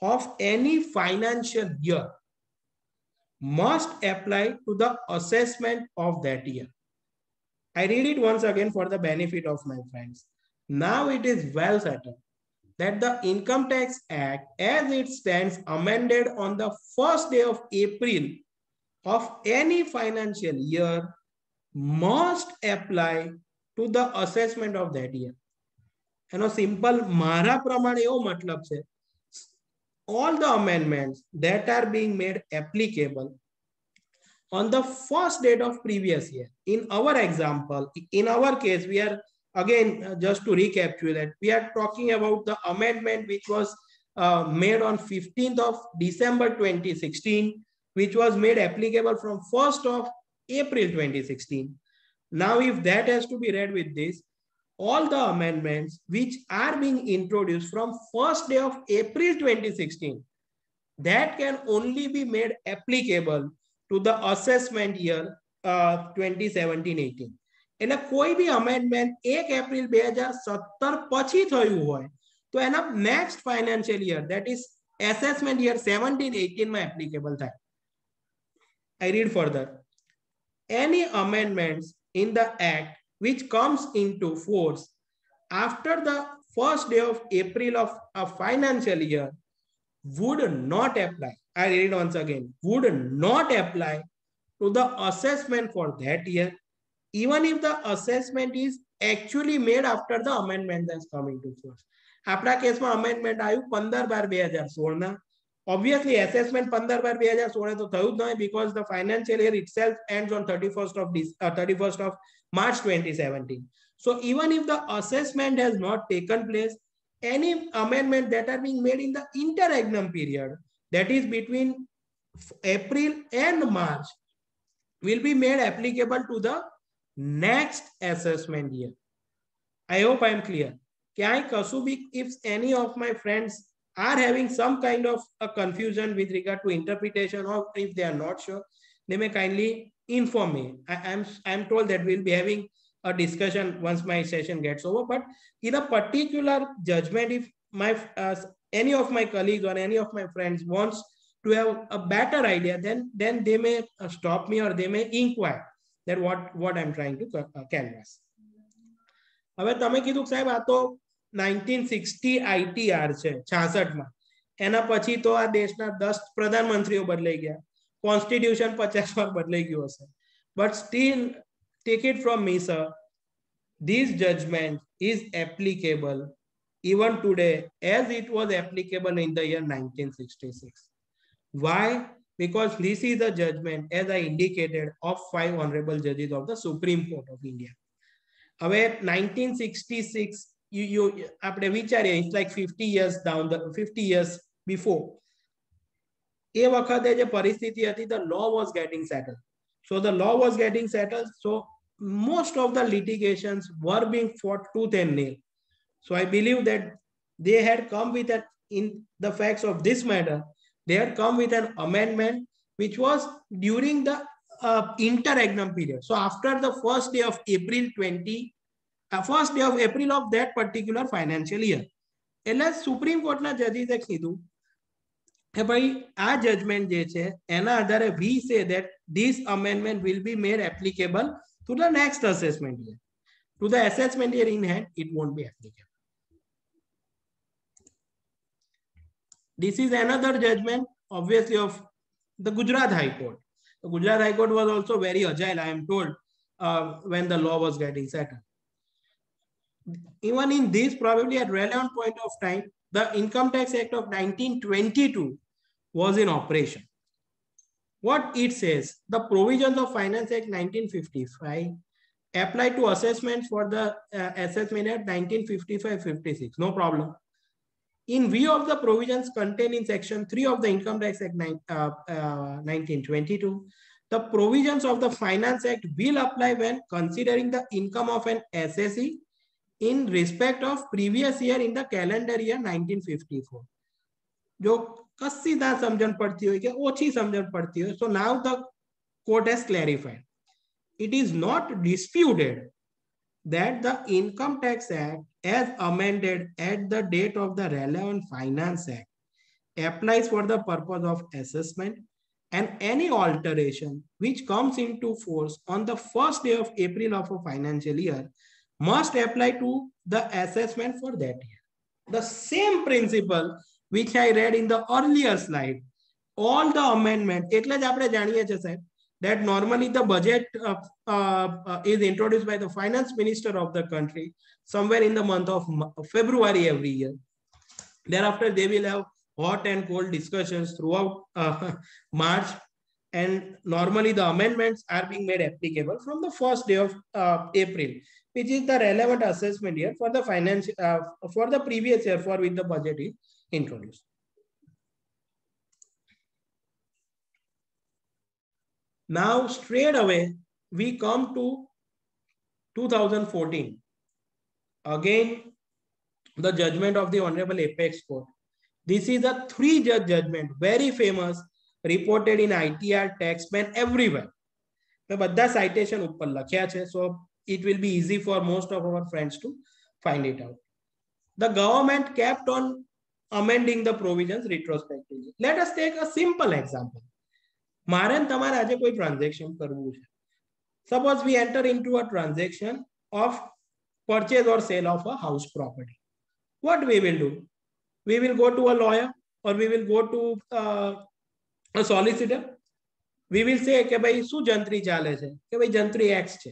of any financial year must apply to the assessment of that year. I read it once again for the benefit of my friends. Now it is well settled that the Income Tax Act, as it stands amended on the first day of April of any financial year, must apply to the assessment of that year. એનો simple મારા પ્રમાણે એવો મતલબ છે all the amendments that are being made applicable on the first date of previous year. In our example, in our case, we are again, uh, just to recapitulate, we are talking about the amendment which was uh, made on 15th of December 2016, which was made applicable from 1st of April 2016. Now, if that has to be read with this, all the amendments which are being introduced from first day of April 2016 that can only be made applicable to the assessment year uh, 2017-18 એટલે કોઈ બી amendment એક April બે હજાર સત્તર પછી થયું હોય તો એના next financial year that is assessment year seventeen eighteen માં એપ્લિકેબલ થાય I read further. Any amendments in the act which comes into force after the first day of April of a financial year would not apply. I read it once again. Would not apply to the assessment for that year, even if the assessment is actually made after the amendment that's coming to force. આપણા કેસમાં amendment આવ્યું પંદર બાર બે હજાર સોળના obviously assessment 15 બાર 2016 તો થયું જ નહીં because the financial year itself ends on 31st of this uh, 31st of March 2017. So even if the assessment has not taken place, any amendment that are being made in the interregnum period, that is between April and March, will be made applicable to the next assessment year. I hope I am clear. Kya Kasubik, if any of my friends are having some kind of a confusion with regard to interpretation or if they are not sure, they may kindly inform me. I, am I'm told that we'll be having a discussion once my session gets over. But in a particular judgment, if my uh, any of my colleagues or any of my friends wants to have a better idea, then then they may uh, stop me or they may inquire that what what I'm trying to uh, canvas. હવે તમે કીધું સાહેબ આ તો 1960 ITR છે 66 માં એના પછી તો આ દેશના 10 પ્રધાનમંત્રીઓ બદલાઈ ગયા કોન્સ્ટિટ્યુશન 50 વાર બદલાઈ ગયું હશે but still take it from me sir this judgment is applicable even today as it was applicable in the year 1966. Why? Because this is the judgment, as I indicated, of five honorable judges of the Supreme Court of India. હવે 1966, you, you, આપણે વિચારીએ, it's like 50 years down the 50 years before. એ વખતે જે પરિસ્થિતિ હતી, the law was getting settled. So the law was getting settled. So most of the litigations were being fought tooth and nail. So I believe that they had come with an, in the facts of this matter, they had come with an amendment which was during the uh, interregnum period. So after the first day of April 20, uh, first day of April of that particular financial year. એટલે supreme કોર્ટના જજીસે કીધું કે ભાઈ આ judgement જે છે એના આધારે વી સે that this amendment will be made applicable to the next assessment year. To the assessment year in hand, it won't be applicable. This is another judgment, obviously, of the Gujarat High Court. The Gujarat High Court was also very agile, I am told, uh, when the law was getting settled. Even in this, probably at relevant point of time, the Income Tax Act of 1922 was in operation. What it says, the provisions of Finance Act 1955 apply to assessments for the uh, assessment at 1955-56, no problem. In view of the provisions contained in section 3 of the Income Tax Act uh, uh, 1922, the provisions of the Finance Act will apply when considering the income of an assessee in respect of previous year in the calendar year 1954 जो कस्सी दा समझन पड़ती हुई कि ओछी समझन पड़ती हुई so now the court has clarified. It is not disputed that the income tax act as amended at the date of the relevant finance act applies for the purpose of assessment and any alteration which comes into force on the first day of April of a financial year must apply to the assessment for that year the same principle which I read in the earlier slide, all the amendment, એટલે જ આપણે જાણીએ છીએ સાહેબ that normally the budget uh, uh, uh, is introduced by the finance minister of the country somewhere in the month of February every year. Thereafter, they will have hot and cold discussions throughout [laughs] March. And normally the amendments are being made applicable from the first day of April, which is the relevant assessment year for the finance uh, for the previous year for which the budget is introduced. Now straight away we come to 2014. Again, the judgment of the Honorable Apex Court. This is a three-judge judgment, very famous, reported in ITR, Taxmann, everywhere. બધા citation ઉપર લખ્યા છે so it will be easy for most of our friends to find it out the government kept on amending the provisions retrospectively. Let us take a simple example. મારે તમારે આજે કોઈ transaction કરવું છે suppose V enter into a transaction of purchase or sale of a house property. What we will do? We will go to a lawyer or we will go to uh, a solicitor. We will say કે ભાઈ શું જંત્રી ચાલે છે કે ભાઈ જંત્રી X છે.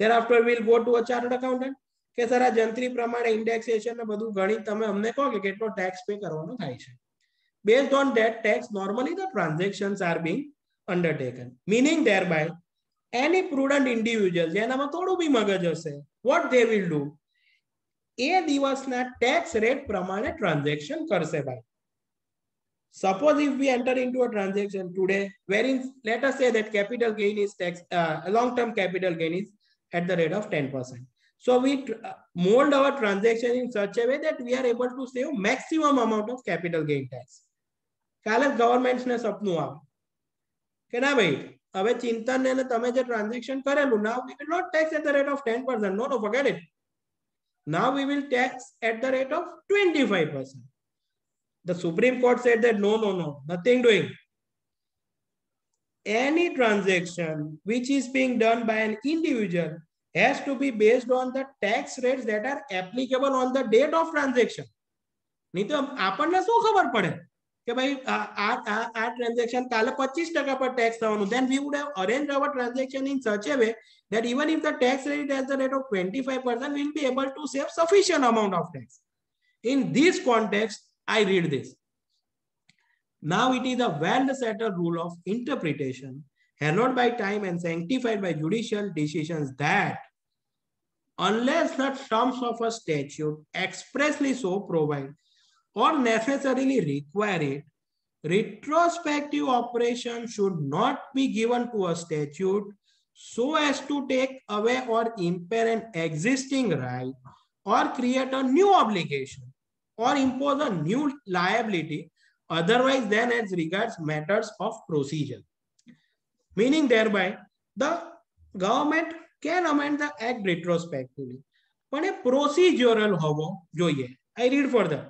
Thereafter we'll go to a chartered accountant કે sir આ જંત્રી પ્રમાણે ઇન્ડેક્સેશન ને બધું ગણિત તમે અમને કહો કે કેટલો ટેક્સ પે કરવાનો થાય છે based on that tax normally the transactions are being undertaken meaning thereby any prudent individual જેનામાં થોડું બી મગજ હશે what they will do એ દિવસના tax rate પ્રમાણે transaction કરશે ભાઈ suppose if we enter into a transaction today wherein let us say that capital gain is tax uh, long term capital gain is at the rate of 10% so we mold our transaction in such a way that we are able to save maximum amount of capital gain tax. કાલે ગવર્મેન્ટ્સને સપનું આવે કે ના ભાઈ હવે ચિંતન ને તમે જે ટ્રાન્ઝેક્શન કરેલું now we will not tax at the rate of 10% no no forget it now we will tax at the rate of 25% The Supreme Court said that no, no, no, nothing doing. Any transaction which is being done by an individual has to be based on the tax rates that are applicable on the date of transaction. નહીં તો આપણને શું ખબર પડે કે ભાઈ આ આ ટ્રાન્ઝેક્શન કાલે પચીસ ટકા પર ટેક્સ થવાનું then we would have arranged our transaction in such a way that even if the tax rate is the rate of 25%, we'll be able to save sufficient amount of tax. In this context, I read this. now it is a well-settled rule of interpretation, hallowed by time and sanctified by judicial decisions that unless the terms of a statute expressly so provide or necessarily require it, retrospective operation should not be given to a statute so as to take away or impair an existing right or create a new obligation or impose a new liability otherwise than as regards matters of procedure. Meaning thereby, the government can amend the act retrospectively. પણ એ procedural હોવો જોઈએ. I read further.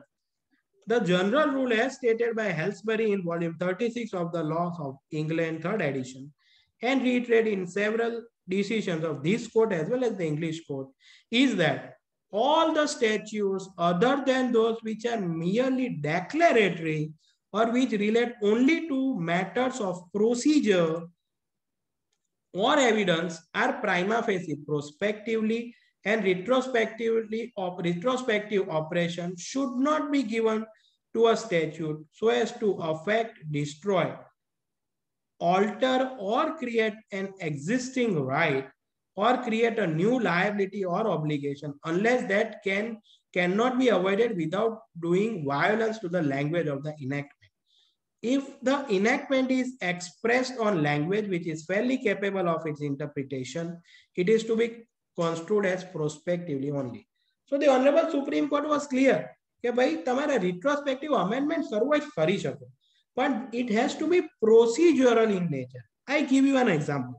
The general rule as stated by Halsbury in volume 36 of the Laws of England, third edition, and reiterated in several decisions of this court as well as the English court, is that all the statutes other than those which are merely declaratory or which relate only to matters of procedure or evidence are prima facie prospectively and retrospectively of retrospective operation should not be given to a statute so as to affect, destroy, alter or create an existing right or create a new liability or obligation unless that can cannot be avoided without doing violence to the language of the enactment If the enactment is expressed on language which is fairly capable of its interpretation, it is to be construed as prospectively only. So the Honorable Supreme Court was clear કે ભાઈ તમારે retrospective amendment કરવો જ કરી શકો but it has to be procedural in nature. I give you an example.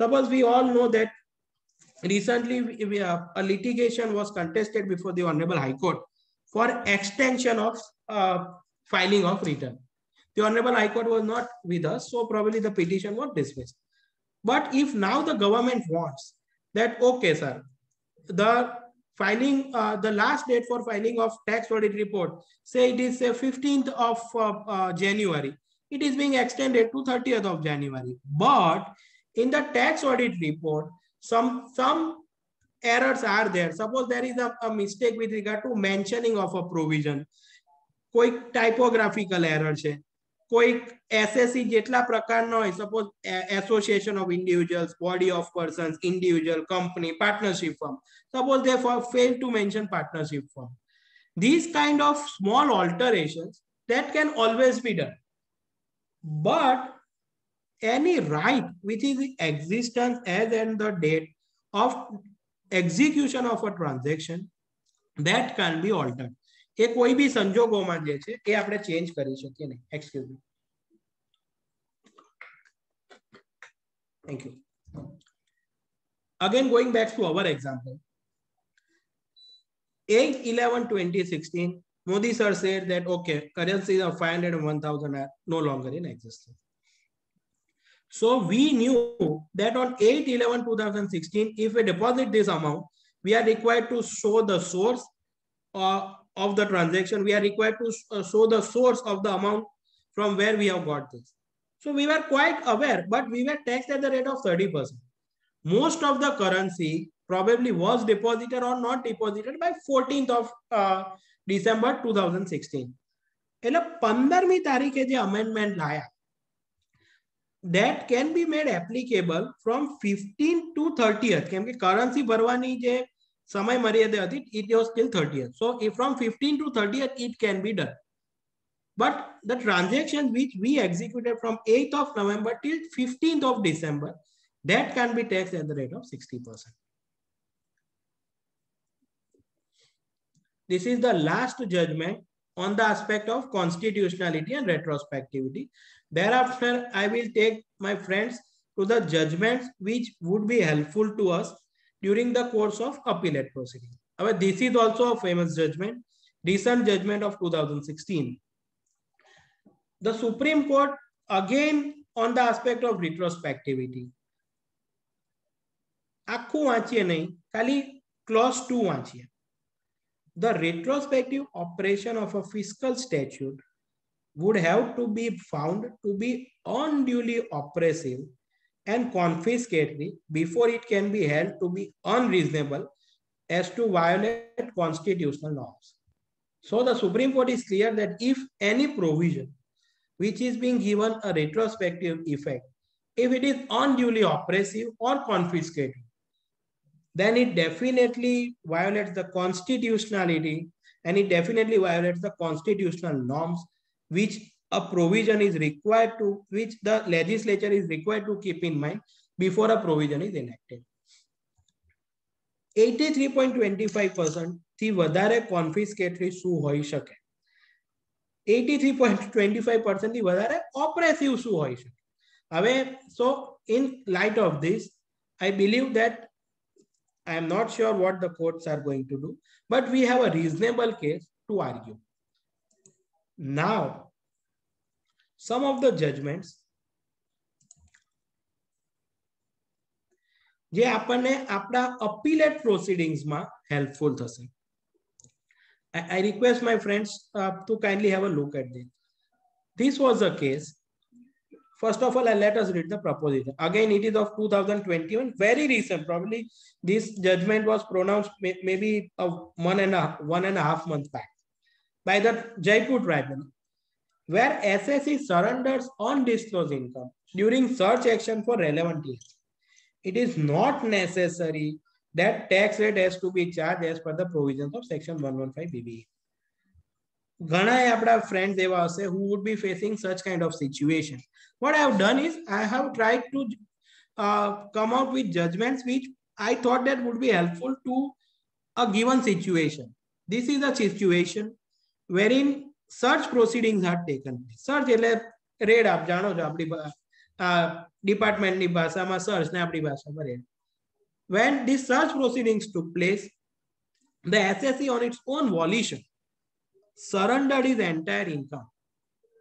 Suppose we all know that recently we, uh, a litigation was contested before the Honorable High Court for extension of uh, filing of return. The Honorable High Court was not with us, so probably the petition was dismissed. But if now the government wants that, okay, sir, the filing, uh, the last date for filing of tax audit report, say it is say 15th of uh, uh, January, it is being extended to 30th of January. But in the tax audit report, some, some errors are there. Suppose there is a, a mistake with regard to mentioning of a provision. કોઈ typographical error છે કોઈક SSC જેટલા પ્રકારનો હોય suppose association of individuals body of persons individual company partnership firm suppose they fail to mention partnership firm these kind of small alterations that can always be done but any right which is in existence as and the date of execution of a transaction that can be altered એ કોઈ બી સંજોગોમાં જે છે એ આપણે change કરી શકીએ નહીં excuse me thank you again going back to our example 8 11 2016 modi sir said that okay currencies of 500 and 1000 are no longer in existence so we knew that on 8 11 2016 if we deposit this amount we are required to show the source uh, of the transaction, we are required to uh, show the source of the amount from where we have got this. So we were quite aware, but we were taxed at the rate of 30%. Most of the currency probably was deposited or not deposited by 14th of uh, December 2016. એટલે પંદરમી તારીખે જે amendment લાયા that can be made applicable from 15 to 30th કેમ કે currency ભરવાની જે સમય મર્યાદા હતી it was till 30th so if from 15 to 30th it can be done but the transactions which we executed from 8th of november till 15th of december that can be taxed at the rate of 60% this is the last judgment on the aspect of constitutionality and retrospectivity thereafter i will take my friends to the judgments which would be helpful to us during the course of appellate proceeding. However, this is also a famous judgment, recent judgment of 2016. the Supreme Court again on the aspect of retrospectivity. આખું વાંચીએ નહીં ખાલી clause two વાંચીએ the retrospective operation of a fiscal statute would have to be found to be unduly oppressive and confiscatory before it can be held to be unreasonable as to violate constitutional norms. So the Supreme Court is clear that if any provision which is being given a retrospective effect, if it is unduly oppressive or confiscating, then it definitely violates the constitutionality and it definitely violates the constitutional norms which a provision is required to, which the legislature is required to keep in mind before a provision is enacted. 83.25% થી વધારે કોન્ફિસ્કેટરી શું હોઈ શકે 83.25% થી વધારે ઓપરેસિવ શું હોઈ શકે હવે so in light of this i believe that i am not sure what the courts are going to do but we have a reasonable case to argue now some of the judgments જે આપણને આપણા અપીલેટ પ્રોસિડિંગ્સમાં helpful થશે I request my friends uh, to kindly have a look at this. This was a case. First of all, uh, let us read the proposition. Again, it is of 2021, very recent. Probably this judgment was pronounced may, maybe a one and a one and a half months back by the Jaipur tribunal, where assessee surrenders undisclosed income during search action for relevant year. It is not necessary that tax rate has to be charged as per the provisions of section 115 BBE. ઘણા આપણા friend એવા હશે who would be facing such kind of situation. What I have done is I have tried to uh, come out with judgments which I thought that would be helpful to a given situation. This is a situation wherein search proceedings are taken place. Search એટલે raid આપ જાણો છો આપણી ડિપાર્ટમેન્ટની ભાષામાં search ને આપણી ભાષામાં raid when these search proceedings took place, the SSE on its own volition surrendered his entire income.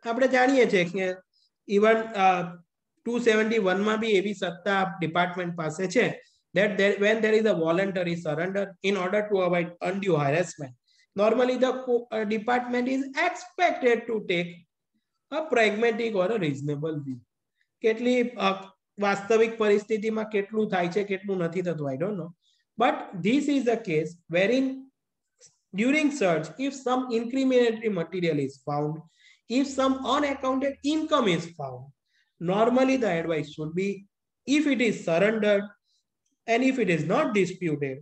આપણે જાણીએ છીએ કે ઇવન ટુ સેવન્ટી વનમાં બી એવી સત્તા ડિપાર્ટમેન્ટ પાસે છે that there, when there is a voluntary surrender in order to avoid undue harassment, normally the uh, department is expected to take a pragmatic or a reasonable view. કેટલી વાસ્તવિક પરિસ્થિતિમાં કેટલું થાય છે કેટલું નથી થતું I don't know but this is a case વેરિન during search if some incriminatory material is found if some unaccounted income is found normally the advice should be if it is surrendered and if it is not disputed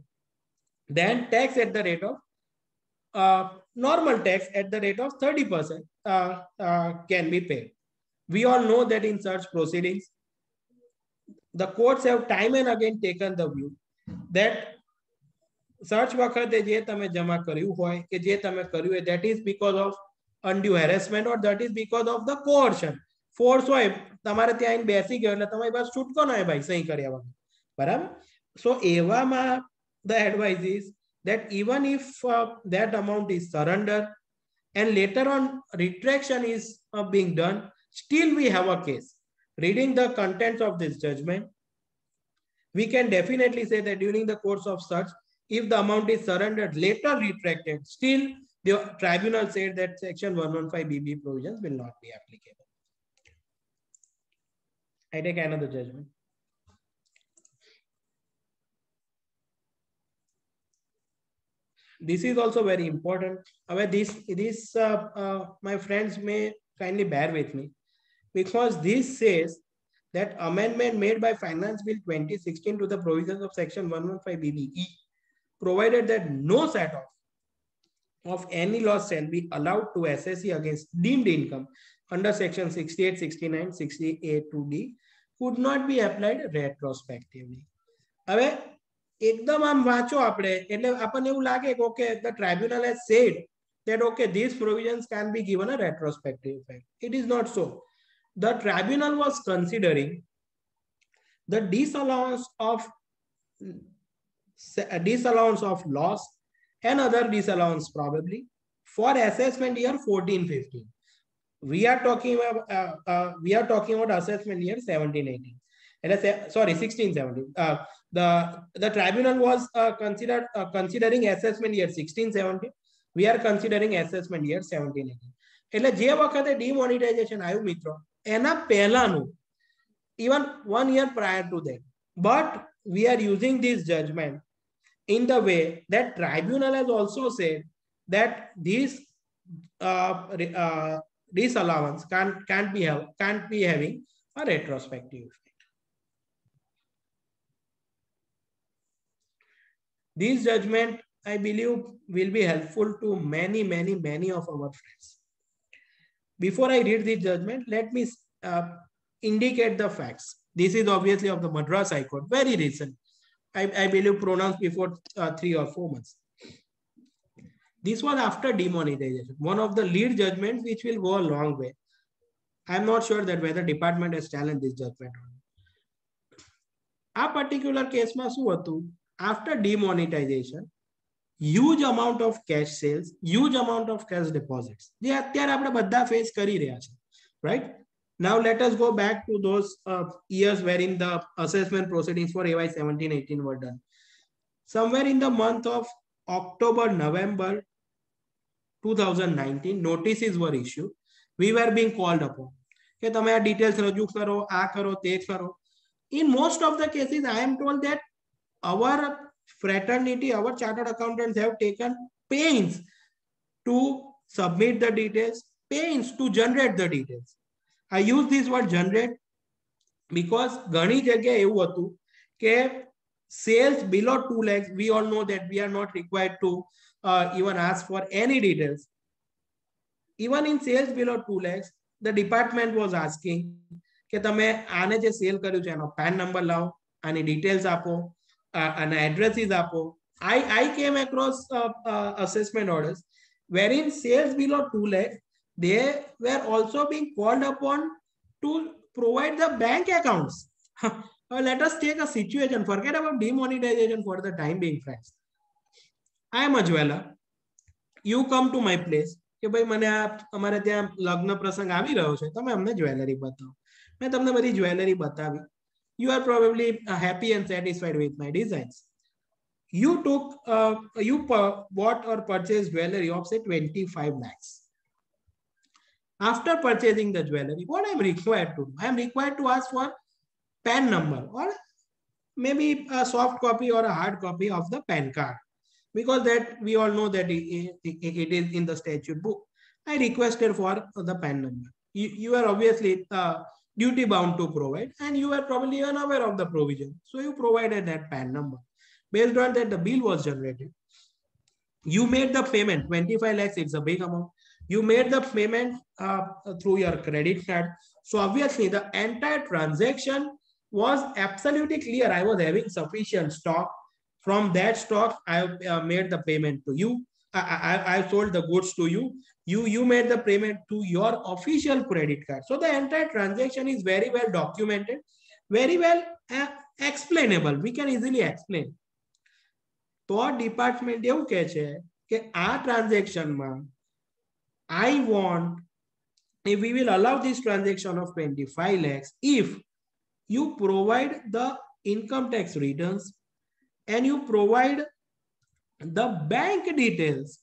then tax at the rate of uh, normal tax at the rate of 30% uh, uh, can be paid we all know that in such proceedings the courts have time and again taken the view that search વખતે જે તમે જમા કર્યું હોય કે જે તમે કર્યું હોય that is because of undue harassment or that is because of the coercion force હોય તમારે ત્યાં આવીને બેસી ગયો એટલે તમારી પાસે છૂટકો ના ભાઈ સહી કર્યા વગર બરાબર સો એવામાં the advice is that even if uh, that amount is surrendered and later on retraction is uh, being done still we have a case reading the contents of this judgment, we can definitely say that during the course of search, if the amount is surrendered, later retracted, still the tribunal said that section 115 BB provisions will not be applicable. I take another judgment. This is also very important. However, this, this uh, uh, my friends may kindly bear with me because this says that amendment made by Finance Bill 2016 to the provisions of Section 115 BBE provided that no set off of any loss shall be allowed to assessee against deemed income under Section 68, 69, 68 2D could not be applied retrospectively. હવે એકદમ આમ વાંચો આપણે એટલે આપણને એવું લાગે કે okay the tribunal has said that okay these provisions can be given a retrospective effect. It is not so. the tribunal was considering the disallowance of disallowance of loss and other disallowance probably for assessment year 14 15 we are talking about uh, uh, we are talking about assessment year 17 18 and I say, sorry 16 17 uh, the the tribunal was uh, considered uh, considering assessment year 16 17 we are considering assessment year 17 18 એટલે જે વખતે demonetisation આવ્યું મિત્રો એના પહેલાનું even one year prior to that but we are using this judgment in the way that tribunal has also said that this uh, uh, disallowance can't can't be have, can't be having a retrospective effect. This judgment, I believe, will be helpful to many, many, many of our friends. Before I read this judgment, let me uh, indicate the facts. This is obviously of the Madras High Court, very recent. I, I believe pronounced before uh, three or four months. This was after demonetization, one of the lead judgments which will go a long way. I'm not sure that whether department has challenged this judgment or not. આ particular કેસમાં શું હતું after demonetisation huge amount of cache cells huge amount of cache deposits જે અત્યારે આપણે બધા face કરી રહ્યા છે right Now let us go back to those uh, years wherein the assessment proceedings for AY 17 18 were done. Somewhere in the month of October, November 2019, notices were issued. We were being called upon. કે તમે આ details રજૂ કરો આ કરો તે કરો in most of the cases i am told that our fraternity our chartered accountants have taken pains to submit the details pains to generate the details i use this word generate because ઘણી જગ્યાએ એવું હતું કે sales below 2 lakhs we all know that we are not required to uh, even ask for any details even in sales below 2 lakhs the department was asking કે તમે આને જે cell કર્યું છે એનો પેન નંબર લાવો આની ડિટેલ્સ આપો અને એડ્રેસીસ આપો I I came across assessment orders wherein sales below two લેખ they were also being called upon to provide the bank accounts. Uh, let us take a situation, forget about demonetization for the time being, friends. I am a jeweler. You come to my place. કે ભાઈ મને આ અમારે ત્યાં લગ્ન પ્રસંગ આવી રહ્યો છે તમે અમને જ્વેલરી બતાવો મેં તમને બધી જ્વેલરી બતાવી you are probably uh, happy and satisfied with my designs you took uh, you bought or purchased jewelry of say 25 lakhs after purchasing the jewelry, what I'm required to do? I'm required to ask for PAN number or maybe a soft copy or a hard copy of the PAN card because that we all know that it, is in the statute book. I requested for the PAN number. You, you are obviously uh, duty bound to provide and you are probably unaware of the provision. So you provided that PAN number. Based on that, the bill was generated. You made the payment, 25 lakhs, it's a big amount you made the payment uh, through your credit card. So obviously the entire transaction was absolutely clear. I was having sufficient stock. From that stock, I uh, made the payment to you. I, I, I sold the goods to you. You, you made the payment to your official credit card. So the entire transaction is very well documented, very well uh, explainable. We can easily explain. તો department એવું કહે છે કે આ ટ્રાન્ઝેક્શનમાં I want, if we will allow this transaction of 25 lakhs, if you provide the income tax returns and you provide the bank details.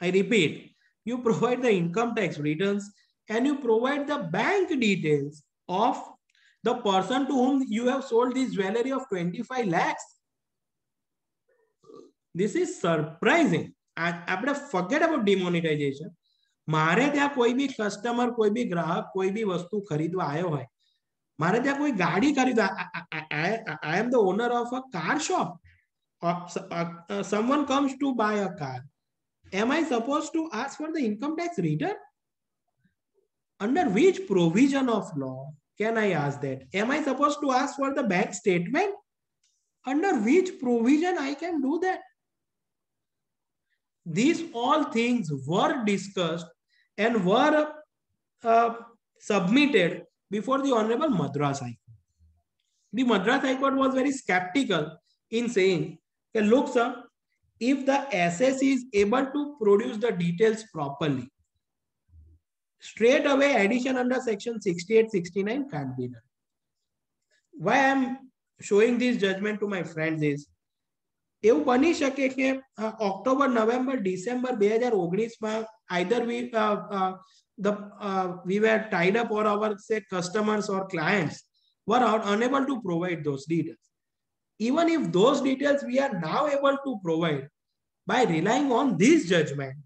I repeat, you provide the income tax returns and you provide the bank details of the person to whom you have sold this jewelry of 25 lakhs. This is surprising. આપણે forget about demonetization. મારે ત્યાં કોઈ બી customer કોઈ બી ગ્રાહક કોઈ બી વસ્તુ ખરીદવા આવ્યો હોય મારે ત્યાં કોઈ ગાડી ખરીદવા I am the owner of a car shop uh, uh, uh, someone comes to buy a car. Am i supposed to ask for the income tax return? Under which provision of law can i ask that? Am i supposed to ask for the bank statement? Under which provision i can do that? These all things were discussed and were uh, submitted before the Honorable Madras High Court. The Madras High Court was very skeptical in saying, Okay, look, sir, if the assessee is able to produce the details properly, straight away addition under section 68, 69 can't be done. Why I'm showing this judgment to my friends is, એવું બની શકે કે October November December બે હજાર ઓગણીસમાં either the the we were tied up or our say customers or were unable to provide those details even if those details we are now able to provide by relying on this judgment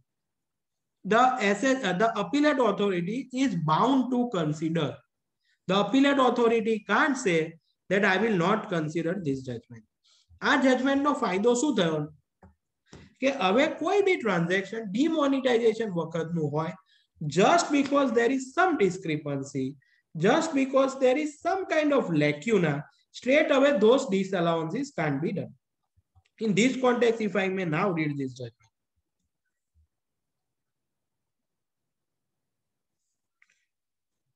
the SS, uh, the appellate authority is bound to consider the appellate authority can't say that i will not consider this judgment આ જજમેન્ટનો ફાયદો શું થયો કે હવે કોઈ બી transaction demonetization વખતનું હોય just because there is some discrepancy just because there is some kind of lacuna straight away those disallowances can't be done in this context if i may now read this judgment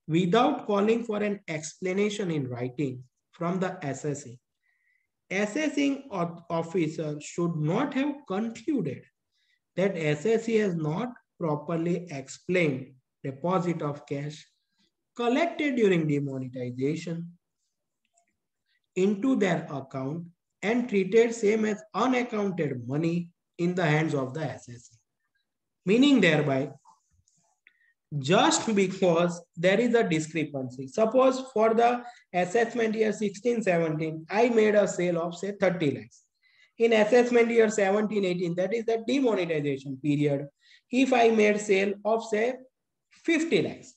without calling for an explanation in writing from the assessee. Assessing officer should not have concluded that assessee has not properly explained deposit of cash collected during demonetization into their account and treated same as unaccounted money in the hands of the assessee. Meaning thereby, just because there is a discrepancy. Suppose for the assessment year 16, 17, I made a sale of say 30 lakhs. In assessment year 17, 18, that is the demonetization period. If I made sale of say 50 lakhs,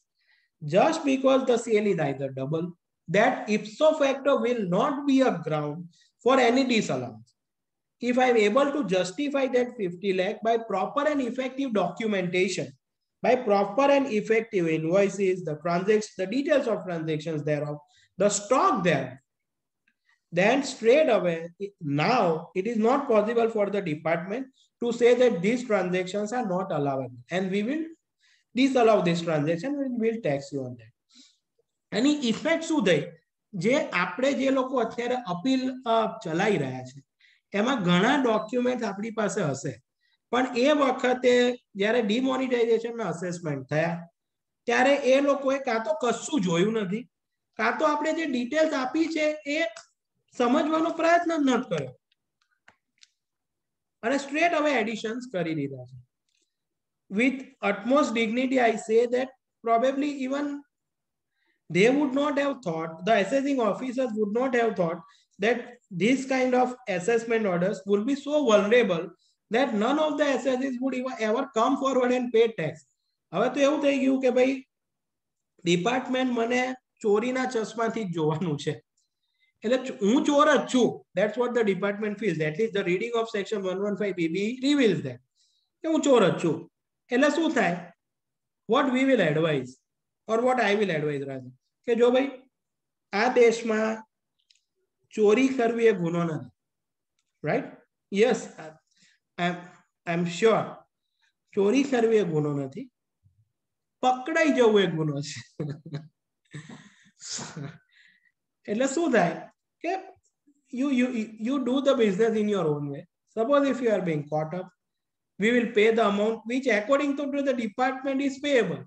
just because the sale is either double, that ipso facto will not be a ground for any disallowance. If I'm able to justify that 50 lakh by proper and effective documentation, by proper and effective invoices, the transactions, the details of transactions thereof, the stock there, then straight away, now it is not possible for the department to say that these transactions are not allowable and we will disallow this transaction and we will tax you on that. એની effect શું થઈ? જે આપણે જે લોકો અત્યારે appeal ચલાવી રહ્યા છે, એમાં ઘણા ડોક્યુમેન્ટ આપણી પાસે હશે. પણ એ વખતે જ્યારે ડિમોનિટાઇઝેશનના અસેસમેન્ટ થયા, ત્યારે એ લોકોએ કાં તો કશું જોયું નથી. કાં તો આપણે જે ડિટેલ્સ આપી છે એ સમજવાનો પ્રયત્ન જ નથી કર્યો. અને સ્ટ્રેટ હવે એડિશન્સ કરી દીધા છે. With utmost dignity, i say that probably even they would not have thought the assessing officers would not have thought that this kind of assessment orders would be so vulnerable that none of the assessees would even ever come forward and pay tax હવે તો એવું થઈ ગયું કે ભાઈ department મને ચોરીના ચશ્માથી જ જોવાનું છે એટલે હું ચોર જ છું that's what the department feels at least the reading of section one one five BB reveals that કે હું ચોર જ છું એટલે શું થાય what we will advise or what I will advise rather કે જો ભાઈ આ દેશમાં ચોરી કરવી એ ગુનો નથી right yes I am sure ચોરી કરવી એ ગુનો નથી પકડાઈ જવું એ ગુનો છે એટલે શું થાય કે you you you do the business in your own way suppose if you are being caught up we will pay the amount which according to the department is payable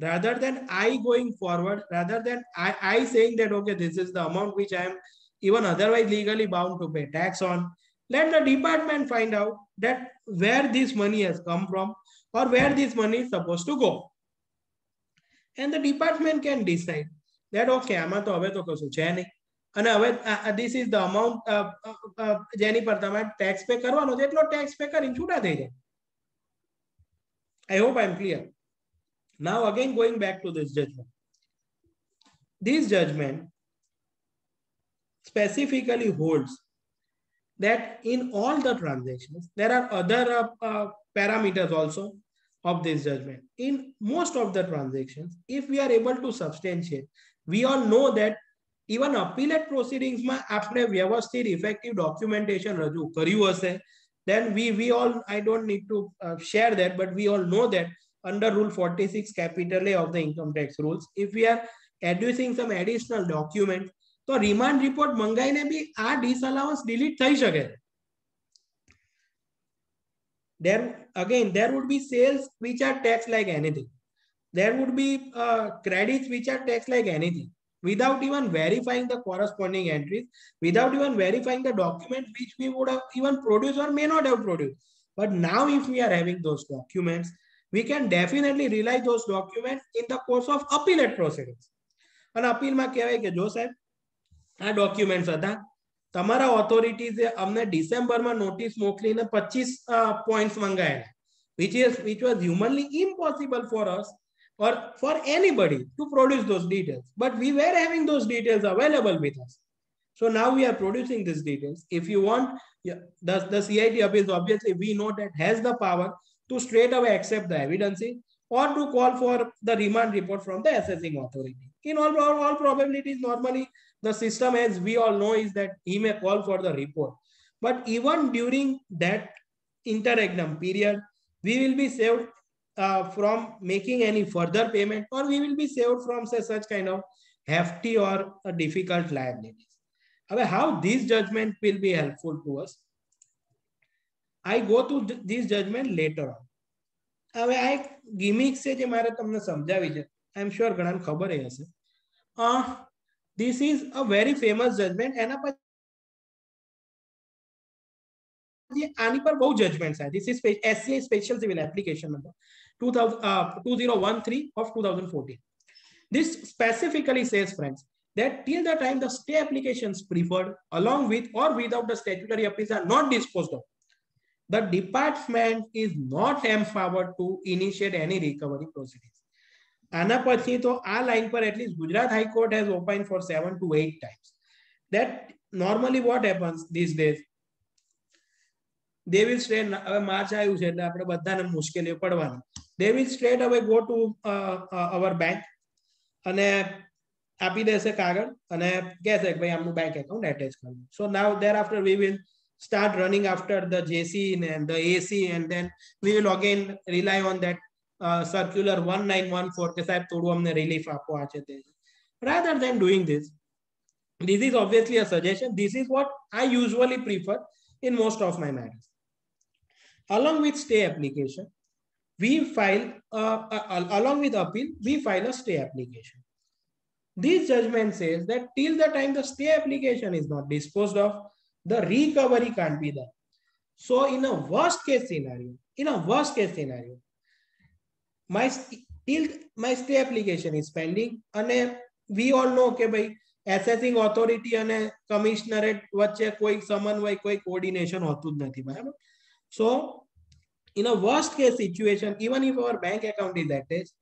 rather than i going forward rather than i i saying that okay this is the amount which i am even otherwise legally bound to pay tax on let the department find out that where this money has come from or where this money is supposed to go and the department can decide that okay આમાં તો હવે તો કશું છે નહીં અને હવે this is the amount જેની પર તમારે ટેક્સ પે કરવાનો છે એટલો ટેક્સ પે કરીને છૂટા થઈ જાય I hope I'm clear. Now again going back to this judgment. This judgment specifically holds that in all the transactions, there are other uh, uh, parameters also of this judgment. In most of the transactions, if we are able to substantiate, we all know that even appellate proceedingsમાં આપણે વ્યવસ્થિત effective documentation રજૂ કર્યું હશે then we we all i don't need to uh, share that but we all know that under rule 46 capital a of the income tax rules if we are adducing some additional documents તો remand report મંગાઈને બી આ ડિસઅલાવન્સ delete થઈ શકે there again there would be sales which are taxed like anything there would be uh, credits which are taxed like anything without even verifying the corresponding entries, without even verifying the documents which we would have even produced or may not have produced. But now if we are having those documents, we can definitely realize those documents in the course of appellate proceedings. અને અપીલમાં કહેવાય કે જો સાહેબ આ documents હતા તમારા ઓથોરિટીઝે અમને ડિસેમ્બરમાં નોટિસ મોકલીને પચીસ points મંગાયેલા which is which was humanly impossible for us or for anybody to produce those details but we were having those details available with us so now we are producing these details if you want yeah, the, the cit appeals obviously we know that has the power to straight away accept the evidence or to call for the remand report from the assessing authority in all, all, all probabilities normally the system as we all know is that he may call for the report but even during that interregnum period we will be saved uh, from making any further payment or we will be saved from say, such kind of hefty or uh, difficult liabilities. However, how this judgment will be helpful to us, I go to th this judgment later on. હવે આ એક ગિમિક છે જે મારે તમને સમજાવી છે આઈ am sure ઘણા ખબર હશે this is a very famous judgment એના પછી આની પર બહુ જજમેન્ટ છે this is SCI special civil application number 2000 uh, 2013 of 2014 this specifically says friends that till the time the stay applications preferred along with or without the statutory appeals are not disposed of the department is not empowered to initiate any recovery proceedings આના પછી તો આ line પર at least Gujarat high court has open for 7 to 8 times that normally what happens these days they will straight હવે March આવ્યું છે એટલે આપણે બધાને મુશ્કેલીઓ પડવાની straight away go to uh, uh, our bank અને આપી દેશે કાગળ અને કહેશે કે ભાઈ આમનું બેંક એકાઉન્ટ એટેચ કરવું so now there after we will start running after the JC and the AC and then we will again rely on that uh, circular 1914 કે સાહેબ થોડું અમને રિલીફ આપો આ છે તે rather than doing this this is obviously a suggestion this is what I usually prefer in most of my matters along with stay application we file uh, uh, along with appeal we file a stay application this judgment says that till the time the stay application is not disposed of the recovery can't be done so in a worst case scenario in a worst case scenario my till my stay application is pending and we all know કે ભાઈ assessing authority અને commissionerate વચ્ચે કોઈ સમન્વય કોઈ coordination હોતું જ નથી બરાબર સો in a worst case situation even if our bank account is attached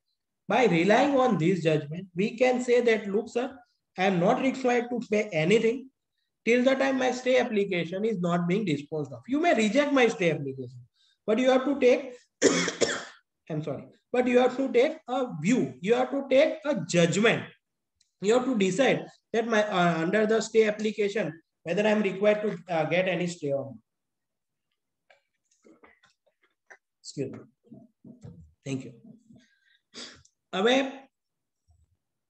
by relying on this judgment we can say that look sir i am not required to pay anything till the time my stay application is not being disposed of. You may reject my stay application but you have to take [coughs] i'm sorry but you have to take a view. You have to take a judgment. You have to decide that my uh, under the stay application whether i'm required to uh, get any stay or not. Excuse me. Thank you. Away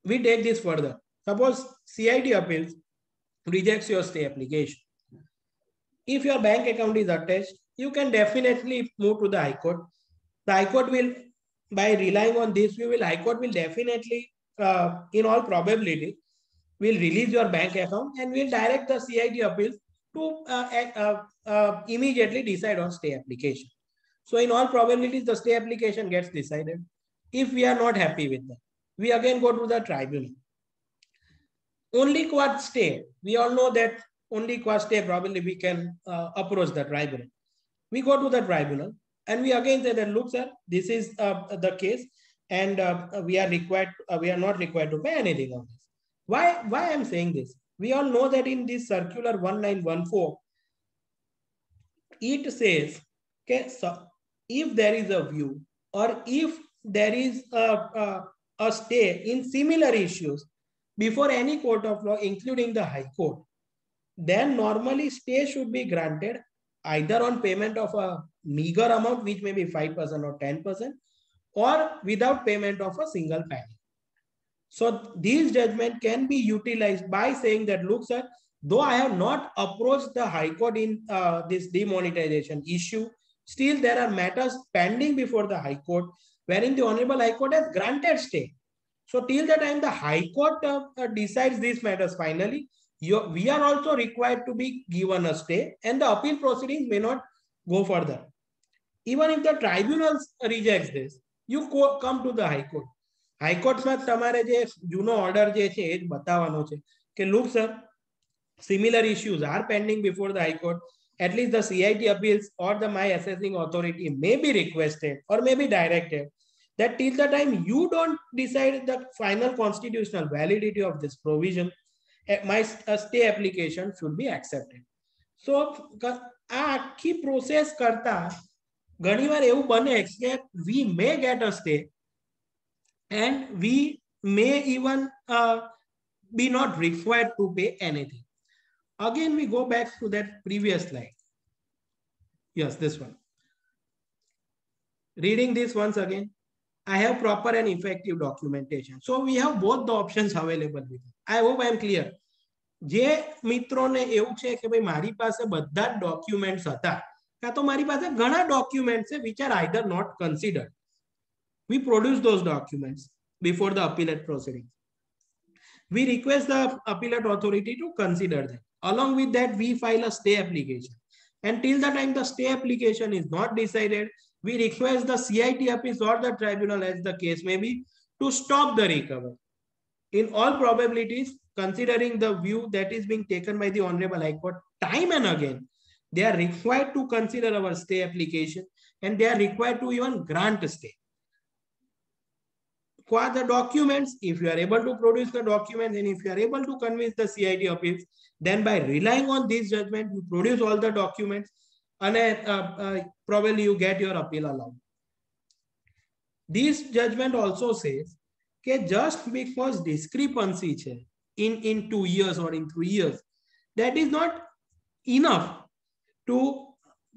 we take this further. Suppose CIT appeals rejects your stay application. If your bank account is attached you can definitely move to the high court. The high court will by relying on this we will high court will definitely uh, in all probability will release your bank account and will direct the CIT appeals to uh, uh, uh, immediately decide on stay application. So in all probabilities the stay application gets decided. If we are not happy with that we again go to the tribunal only quad stay. We all know that only quad stay probably we can uh, approach the tribunal. We go to the tribunal and we again say that look sir this is uh, the case and uh, we are required uh, we are not required to pay anything on this. Why why i'm saying this? We all know that in this circular 1914 it says okay so if there is a view or if there is a, a, a stay in similar issues before any court of law including the high court then normally stay should be granted either on payment of a meager amount, which may be 5% or 10%, or without payment of a single penny. So these judgment can be utilized by saying that, look, sir, though I have not approached the High Court in uh, this demonetization issue, still there are matters pending before the High Court. wherein the Honorable High Court has granted stay. So till the time the High Court uh, uh, decides these matters finally, you, we are also required to be given a stay and the appeal proceedings may not go further. Even if the tribunals rejects this, you co- come to the High Court. હાઈકોર્ટમાં તમારે જે જૂનો order જે છે એ જ બતાવવાનો છે કે look sir similar issues R pending before the high court at least the CIT appeals or the my assessing authority may be requested or may be directed that till the time you don't decide the final constitutional validity of this provision, eh, my uh, stay application should be accepted. So આ આખી process કરતા ઘણીવાર એવું બને કે we may get a stay and we may even uh, be not required to pay anything. Again, we go back to that previous slide. Yes, this one. Reading this once again, I have proper and effective documentation. So we have both the options available with us. I hope I am clear. જે મિત્રોને એવું છે કે ભાઈ મારી પાસે બધા જ ડોક્યુમેન્ટ્સ હતા કાં તો મારી પાસે ઘણા ડોક્યુમેન્ટ્સ છે which are either not considered we produce those documents before the appellate proceeding. We request the appellate authority to consider them. Along with that, we file a stay application. And till the time the stay application is not decided, we request the CIT office or the tribunal, as the case may be, to stop the recovery. In all probabilities, considering the view that is being taken by the Honorable High Court time and again, they are required to consider our stay application and they are required to even grant a stay for the documents, if you are able to produce the documents and if you are able to convince the CIT office, then by relying on this judgment, you produce all the documents and uh, uh, probably you get your appeal allowed. This judgment also says that just because discrepancy in, in two years or in three years, that is not enough to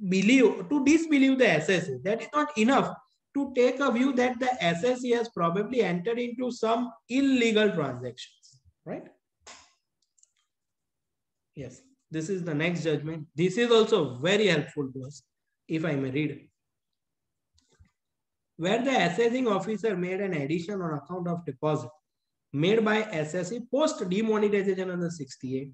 believe, to disbelieve the assessee. That is not enough to take a view that the assessee has probably entered into some illegal transactions, right? Yes, this is the next judgment. This is also very helpful to us, if I may read. Where the assessing officer made an addition on account of deposit made by assessee post demonetization the 68,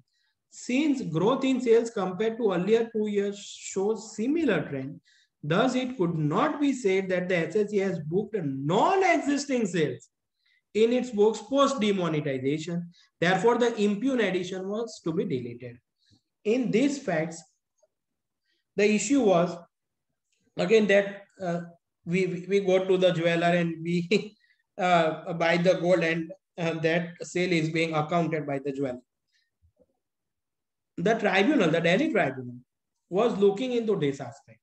since growth in sales compared to earlier two years shows similar trend, Thus, it could not be said that the assessee has booked non-existing sales in its books post demonetization. Therefore, the impugn addition was to be deleted In these facts, the issue was again that uh, we we go to the jeweler and we [laughs] uh, buy the gold and uh, that sale is being accounted by the jeweler. The tribunal, the Delhi tribunal, was looking into this aspect.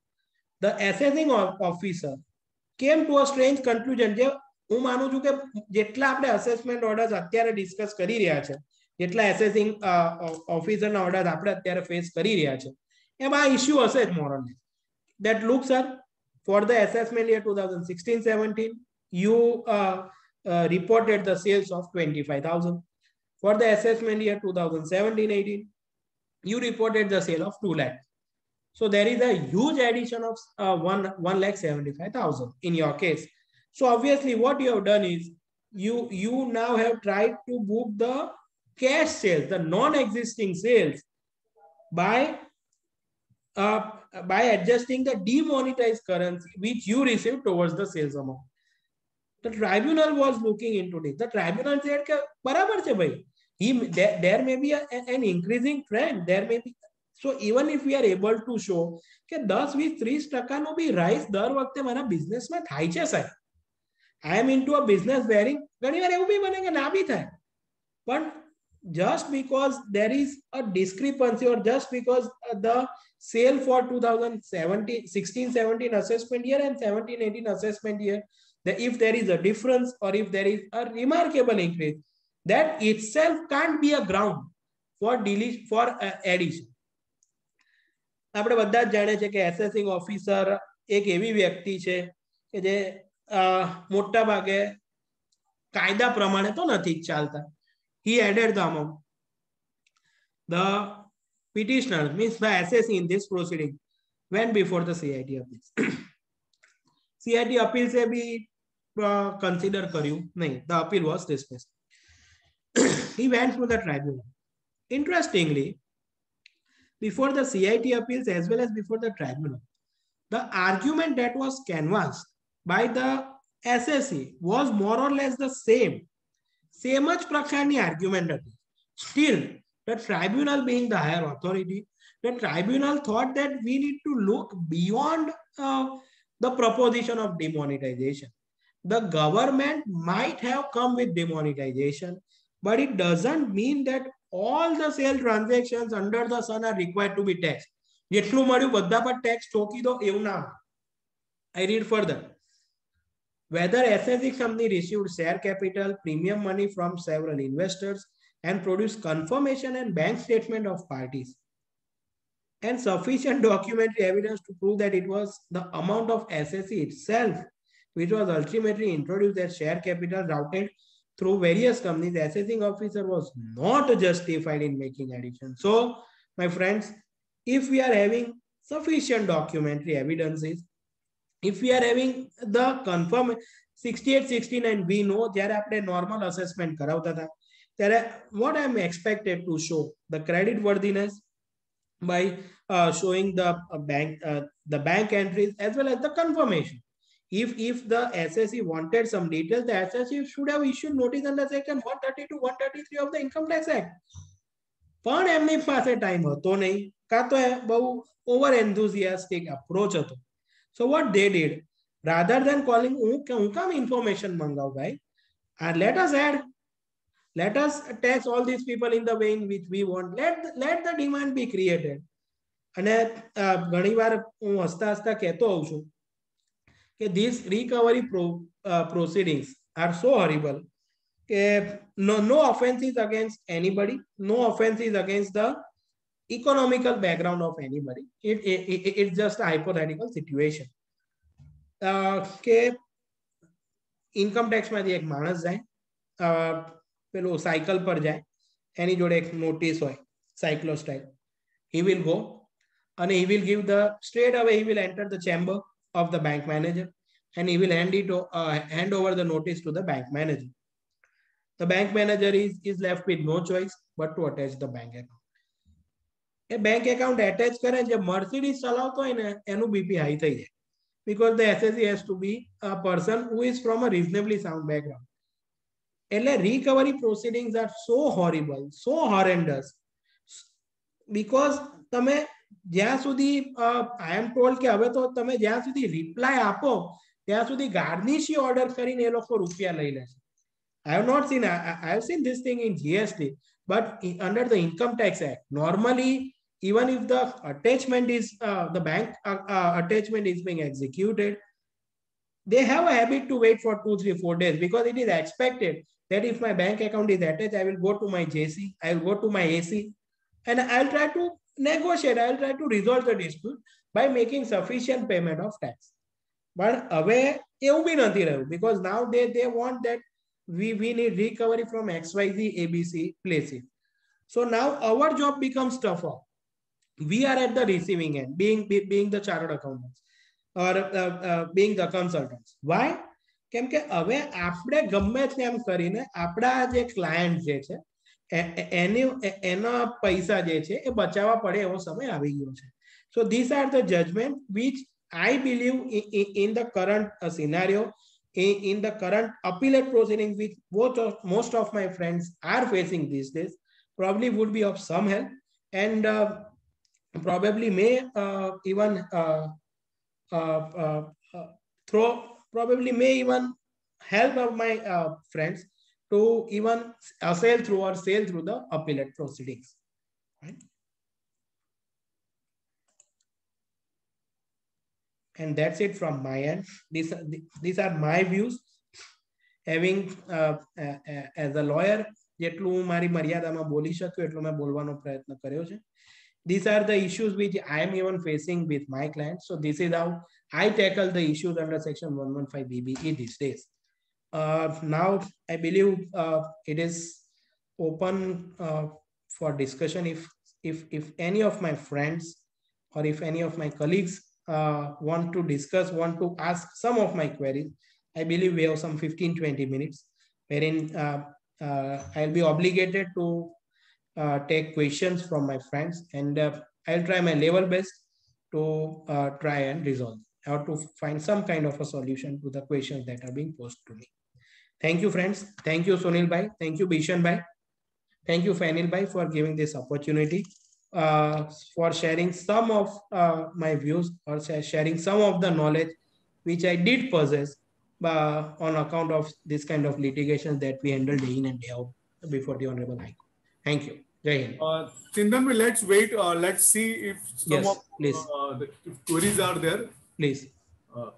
the assessing officer came to a strange conclusion જે હું માનું છું કે જેટલા આપણે assessment orders અત્યારે discuss કરી રહ્યા છે જેટલા એસેસિંગ ઓફિસરના ઓર્ડર્સ આપણે અત્યારે ફેસ કરી રહ્યા છે એમાં આ ઇશ્યુ હશે જ moral that look sir for the assessment year 2016 17 you uh, uh, reported the sales of 25000 for the assessment year 2017 18 you reported the sale of 2 lakh so there is a huge addition of uh, one, one lakh 75,000 in your case. So obviously what you have done is you, you now have tried to book the cash sales, the non-existing sales by, uh, by adjusting the demonetized currency which you received towards the sales amount. The tribunal was looking into this. The tribunal said, barabar છે ભાઈ. He, there, there may be a, an increasing trend. There may be so even if we are able to show કે દસ વીસ ત્રીસ ટકાનો બી rice દર વખતે મારા બિઝનેસમાં થાય છે સાહેબ આઈ એમ in to a business varying ઘણી વાર એવું બી બને કે ના બી થાય પણ just because there is a discrepancy or just because the sale for 2017 16 17 assessment year and 17 18 assessment year that if there is a difference or if there is a remarkable increase that itself can't be a ground for delete for uh, addition આપણે બધા જ જાણે છે કે assessing officer એક એવી વ્યક્તિ છે કે જે મોટા ભાગે કાયદા પ્રમાણે તો નથી જ ચાલતા he added the amount. The petitioner means the assessee in this proceeding went before the CIT of this CIT appeal से भी consider કર્યું No, the appeal was dismissed. [clears throat] he went to the tribunal. Interestingly, before the CIT appeals as well as before the tribunal, the argument that was canvassed by the assessee was more or less the same same જ પ્રકારની argument હતી still the tribunal being the higher authority the tribunal thought that we need to look beyond uh, the proposition of demonetization. The government might have come with demonetization, but it doesn't mean that all the sale transactions under the sun are required to be taxed. જેટલું મળ્યું બધા પર tax ઠોકી દો એવું ના I read further. Whether assessee company received share capital, premium money from several investors, and produced confirmation and bank statement of parties and sufficient [laughs] documentary evidence to prove that it was the amount of assessee itself which was ultimately introduced as share capital routed through various companies, the assessing officer was not justified in making addition. So, my friends, if we are having sufficient documentary evidences, if we are having the confirm 68, 69, we know જ્યારે આપણે normal assessment કરાવતા હતા ત્યારે what I'm expected to show the credit worthiness by uh, showing the uh, bank uh, the bank entries as well as the confirmation. If if the SSE wanted some details, the SSE should have issued notice under section 130 to 133 of the Income Tax Act. પણ એમની પાસે time હતો નહીં કાં તો બહુ over enthusiastic approach હતો so what they did rather then calling હું હું કામ ઇન્ફોર્મેશન મંગાવું ભાઈ let us add let us tax all these people in the way in which we want let let the demand be created અને ઘણી વાર હું હસતા હસતા કહેતો હોઉં છું કે these recovery pro, uh, proceedings are so horrible કે no no offense is against anybody no offense is against the economical background of anybody it, it, it it's just a hypothetical situation uh, કે income ટેક્સમાંથી એક માણસ જાય uh, પેલું cycle પર જાય એની જોડે એક નોટિસ હોય સાયક્લો style he will go and he will give the straight away he will enter the chamber of the bank manager and he will hand it uh, hand over the notice to the bank manager the bank manager is is left with no choice but to attach the bank account A bank account attach કરે જે Mercedes ચલાવતો હોય ને એનું BP high થઈ જાય because the SSE has to be a person who is from a reasonably sound background એટલે recovery proceedings are so horrible so horrendous because તમે જ્યાં સુધી આઈ એમ ટોલ્ડ કે હવે તો તમે જ્યાં સુધી રિપ્લાય આપો ત્યાં સુધી ગાર્નિશી ઓર્ડર કરીને એ લોકો રૂપિયા લઈ લે છે I have not seen, I, I have seen this thing in GST, but in, under the Income Tax Act, normally, even if the attachment is, uh, the bank uh, uh, attachment is being executed, they have a habit to wait for two, three, four days because it is expected that if my bank account is attached, I will go to my JC, I will go to my AC, and I'll try to negotiate, I'll try to resolve the dispute by making sufficient payment of tax. But away, એવું બી નથી રહ્યું because now they, they want that we, we need recovery from XYZ ABC places. So now our job becomes tougher. We are at the receiving end, being, being the chartered accountants or uh, uh, being the consultants. Why? કેમ કે હવે આપણે ગમે તેમ કરીને આપણા જે client જે છે એની એના પૈસા જે છે એ બચાવવા પડે એવો સમય આવી ગયો છે so this are the judgment which I believe in the current સિનારીઓ in, in the current appellate proceedings which both of most of my friends are facing these days probably would be of some help and uh, probably may uh, even uh, throw probably may even help of my friends to even assail through or sail through the appellate proceedings right and that's it from my end these these are my views having uh, uh, uh, as a lawyer જેટલું હું મારી મર્યાદામાં બોલી શકું એટલું મેં બોલવાનો પ્રયત્ન કર્યો છે these are the issues which i am even facing with my clients. So this is how i tackle the issues under section 115 bbe these days. Uh, now i believe uh, it is open uh, for discussion if if if any of my friends or if any of my colleagues uh, want to discuss, want to ask some of my queries, I believe we have some 15, 20 minutes, wherein uh, uh, I'll be obligated to uh, take questions from my friends and uh, I'll try my level best to uh, try and resolve or to find some kind of a solution to the questions that are being posed to me. Thank you, friends. Thank you, Sunil Bhai. Thank you, Bishan Bhai. Thank you, Fanil Bhai, for giving this opportunity, uh, for sharing some of uh, my views or sharing some of the knowledge which I did possess on account of this kind of litigation that we handle day in and day out before the Honorable High Court. Thank you. Uh, Chintan, let's wait. Uh, let's see if some Yes, of please. uh, the if queries are there. Please. Uh,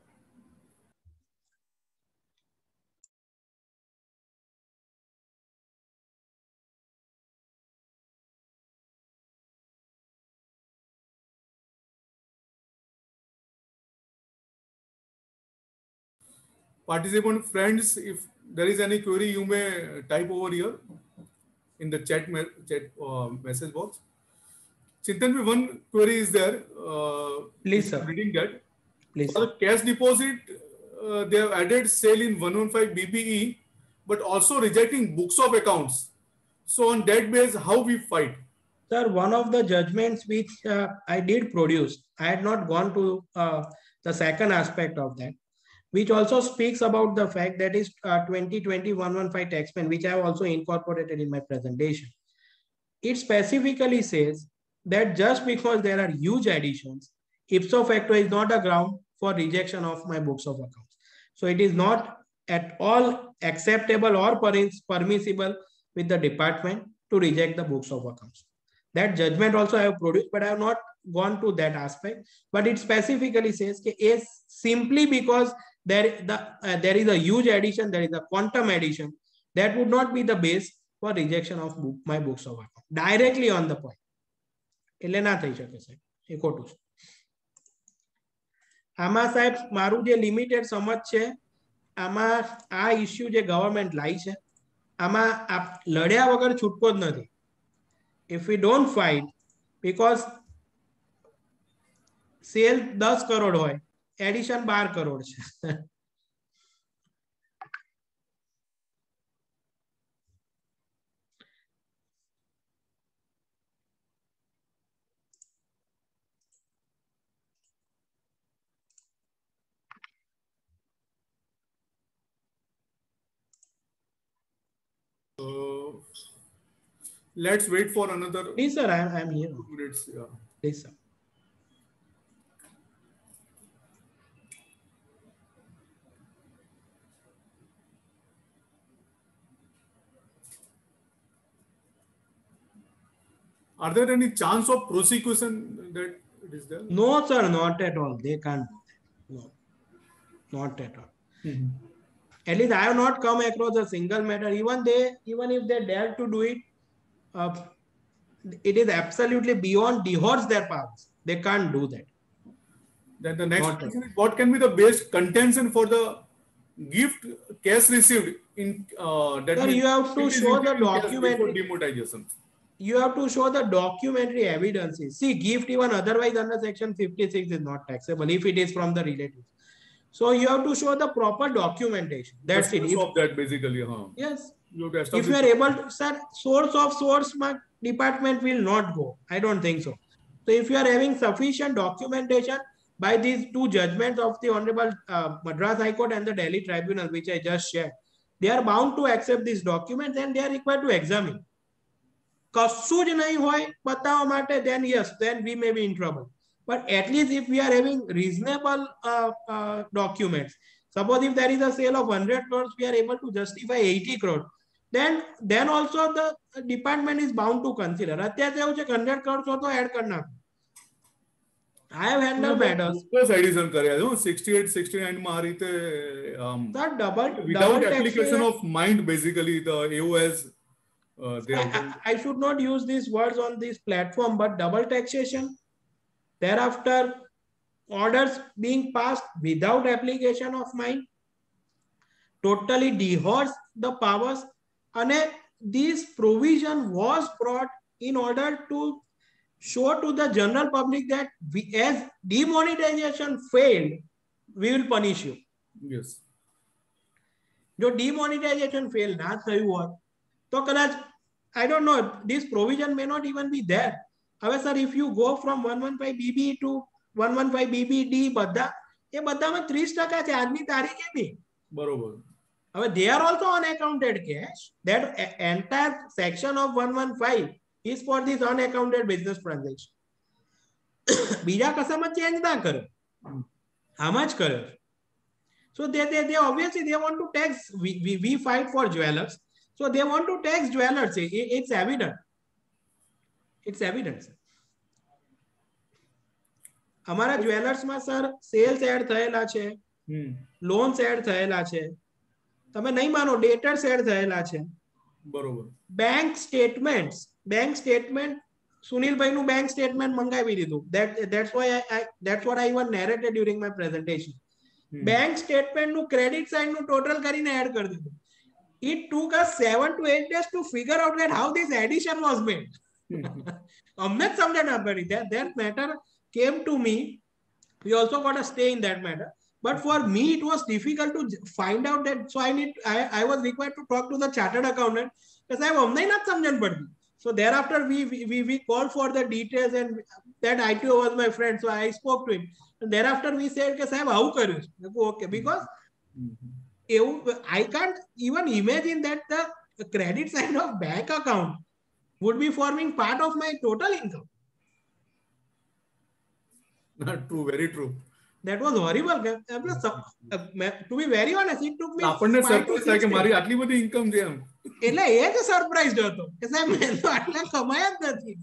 participant friends, if there is any query, you may type over here in the chat me chat uh, message box. Chintan, we one query is there. Uh, Please, sir. Reading that. Please. For the cash deposit, uh, they have added sale in 115 BBE, but also rejecting books of accounts. So on that base, how we fight? Sir, one of the judgments which uh, I did produce, I had not gone to uh, the second aspect of that, which also speaks about the fact that is uh, 2020-115 Taxmann, which I have also incorporated in my presentation. It specifically says that just because there are huge additions, ipso facto is not a ground for rejection of my books of accounts. So it is not at all acceptable or permis- permissible with the department to reject the books of accounts. That judgment also I have produced, but I have not gone to that aspect. But it specifically says that simply because there, the, uh, there is a huge addition, there is a quantum addition, that would not be the base for rejection of book, my books of account. Directly on the point. એટલે ના થઈ શકે સાહેબ એ ખોટું છે આમાં સાહેબ મારું જે લિમિટેડ સમજ છે આમાં આ ઇસ્યુ જે ગવર્મેન્ટ લાવી છે આમાં લડ્યા વગર છૂટકો જ નથી if we don't fight because sale દસ કરોડ હોય એડિશન બાર કરોડ છે Uh, let's wait for another please sir i am, I am here two minutes. Yeah. please sir Are there any chance of prosecution that it is there? no sir not at all. They can't. Do that no. Not at all. At least i have not come across a single matter. Even they even if they dare to do it uh, it is absolutely beyond dehors their powers. They can't do that. Then the next Not question is what can be the best contention for the gift cash received in uh, that Sir, you have to show the document. before demonetization. You have to show the documentary evidences. See, gift even otherwise under section 56 is not taxable if it is from the relatives. So you have to show the proper documentation. That's The it. source If- of that basically, huh? yes. You If you are able to, sir, source of source department will not go. I don't think so. So if you are having sufficient documentation by these two judgments of the Honorable uh, Madras High Court and the Delhi Tribunal, which I just shared, they are bound to accept these documents and they are required to examine. કશું જ નહીં હોય બતાવવા માટે then yes then we may be in trouble but at least if we are having reasonable uh, uh, documents suppose if there is a sale of 100 crores we are able to justify 80 crores then then also the department is bound to consider અત્યારે તો એવું છે કે 100 crores હોય તો add કરી નાખો I have handled matters. Bogus addition કર્યા છે 68 69 માં આ રીતે um, The double, without double application taxation, of mind basically the AOS Uh, I, [laughs] I, should not use these words on this platform, but double taxation. Thereafter, orders being passed without application of mine totally dehors the powers. And this provision was brought in order to show to the general public that we, as demonetization failed, we will punish you. Yes. जो demonetisation failed, ના થયું હોત तो કદાચ I don't know this provision may not even be there હવે sir if you go from one one five BB to one one five BB D બધા એ બધામાં ત્રીસ ટકા છે આજની તારીખે બી બરોબર હવે they are also unaccounted cash that e- entire section of 115 is for this unaccounted business transaction બીજા કશામાં ચેન્જ ના કરે આમાં જ કરે so they they they obviously they want to tax we we, we fight for jewelers so they want to tax it- it's evident. It's evident અમારા જ્વેલર્સમાં sir cells add થયેલા છે. Loans add થયેલા છે. તમે નહીં માનો ડેટર્સ એડ થયેલા છે. બરોબર. બેંક સ્ટેટમેન્ટ બેંક સ્ટેટમેન્ટ સુનિલભાઈ નું બેંક સ્ટેટમેન્ટ મંગાવી દીધું. I that's what I even narrated during my presentation. Hmm. Bank સ્ટેટમેન્ટનું credit સાઇડનું ટોટલ કરીને એડ કરી દીધું. it took us seven to eight days to figure out that how this addition was made. Hmm. [laughs] Amit that, that matter came to me. We also got a stay in that matter. But for me, it was difficult to find out that. So I need, I, I was required to talk to the chartered accountant because I have not Samjan So thereafter, we, we, we called for the details and that ITO was my friend. So I spoke to him. And thereafter, we said, okay, how okay, because mm -hmm. I can't even imagine that the credit side of bank account would be forming part of my total income. True very true That was horrible. એટલે સ- uh, To be very honest, it took me આપણને five to surprise થાય six કે days. મારી આટલી બધી income છે એમ એટલે એ જ સરપ્રાઈઝ હતો કે સાહેબ મેં તો આટલા કમાયા જ નથી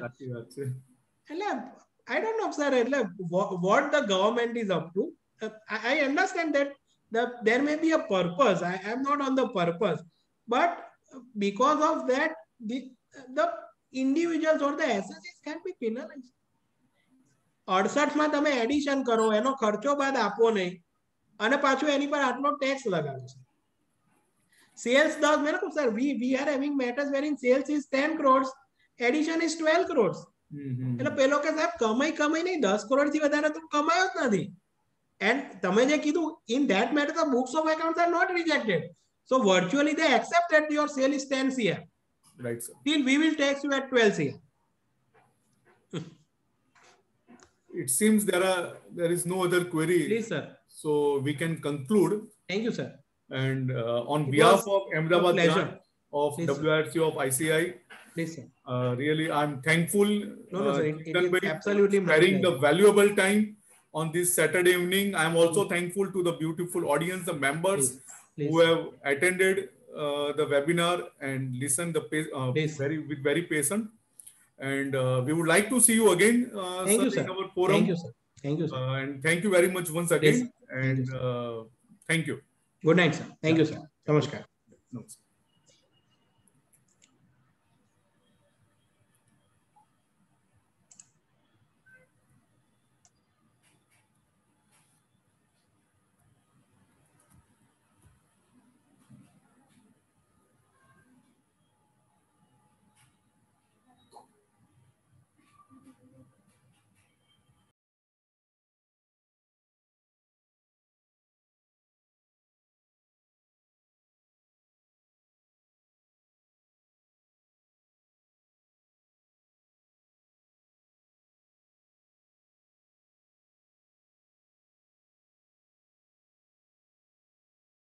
સાચી વાત છે એટલે I don't know, sir. એટલે wha- what the government is up to. Uh, I, I understand that the, there may be a purpose. I am not on the purpose, but because of that, the the individuals or the SSs can be penalized. અડસઠમાં તમે addition કરો એનો ખર્ચો બાદ આપો નહીં અને પાછું એની પર આટલો ટેક્સ લગાડો છે સેલ્સ દસ મેં કહું sir we we are having matters wherein sales is ten crores addition is twelve crores hmm, hmm. એટલે પેલો કે સાહેબ કમાઈ કમાઈ નહીં દસ કરોડ થી વધારે તો કમાયો જ નથી And તમે જે in that matter the books of accounts are not rejected. So virtually they accept that your sale is 10 Right, sir. Still we will tax you at 12 CR. [laughs] it seems there are there is no other query. Please, sir. So we can conclude. Thank you, sir. And uh, on it behalf of Ahmedabad of Please, WIRC sir. of ICAI, Please, sir. Uh, really, I'm thankful. No, no, sir. Uh, it, it is absolutely sparing the valuable time on this saturday evening. I'm also thankful to the beautiful audience the members please, please. who have attended uh, the webinar and listened the uh, very with very patient and uh, we would like to see you again uh, Thank you, in sir. our forum. Thank you sir. Thank you sir. Uh, and thank you very much once again. Yes, and you, uh, thank you. Good night sir. Thank you sir. Namaskar. Namaskar.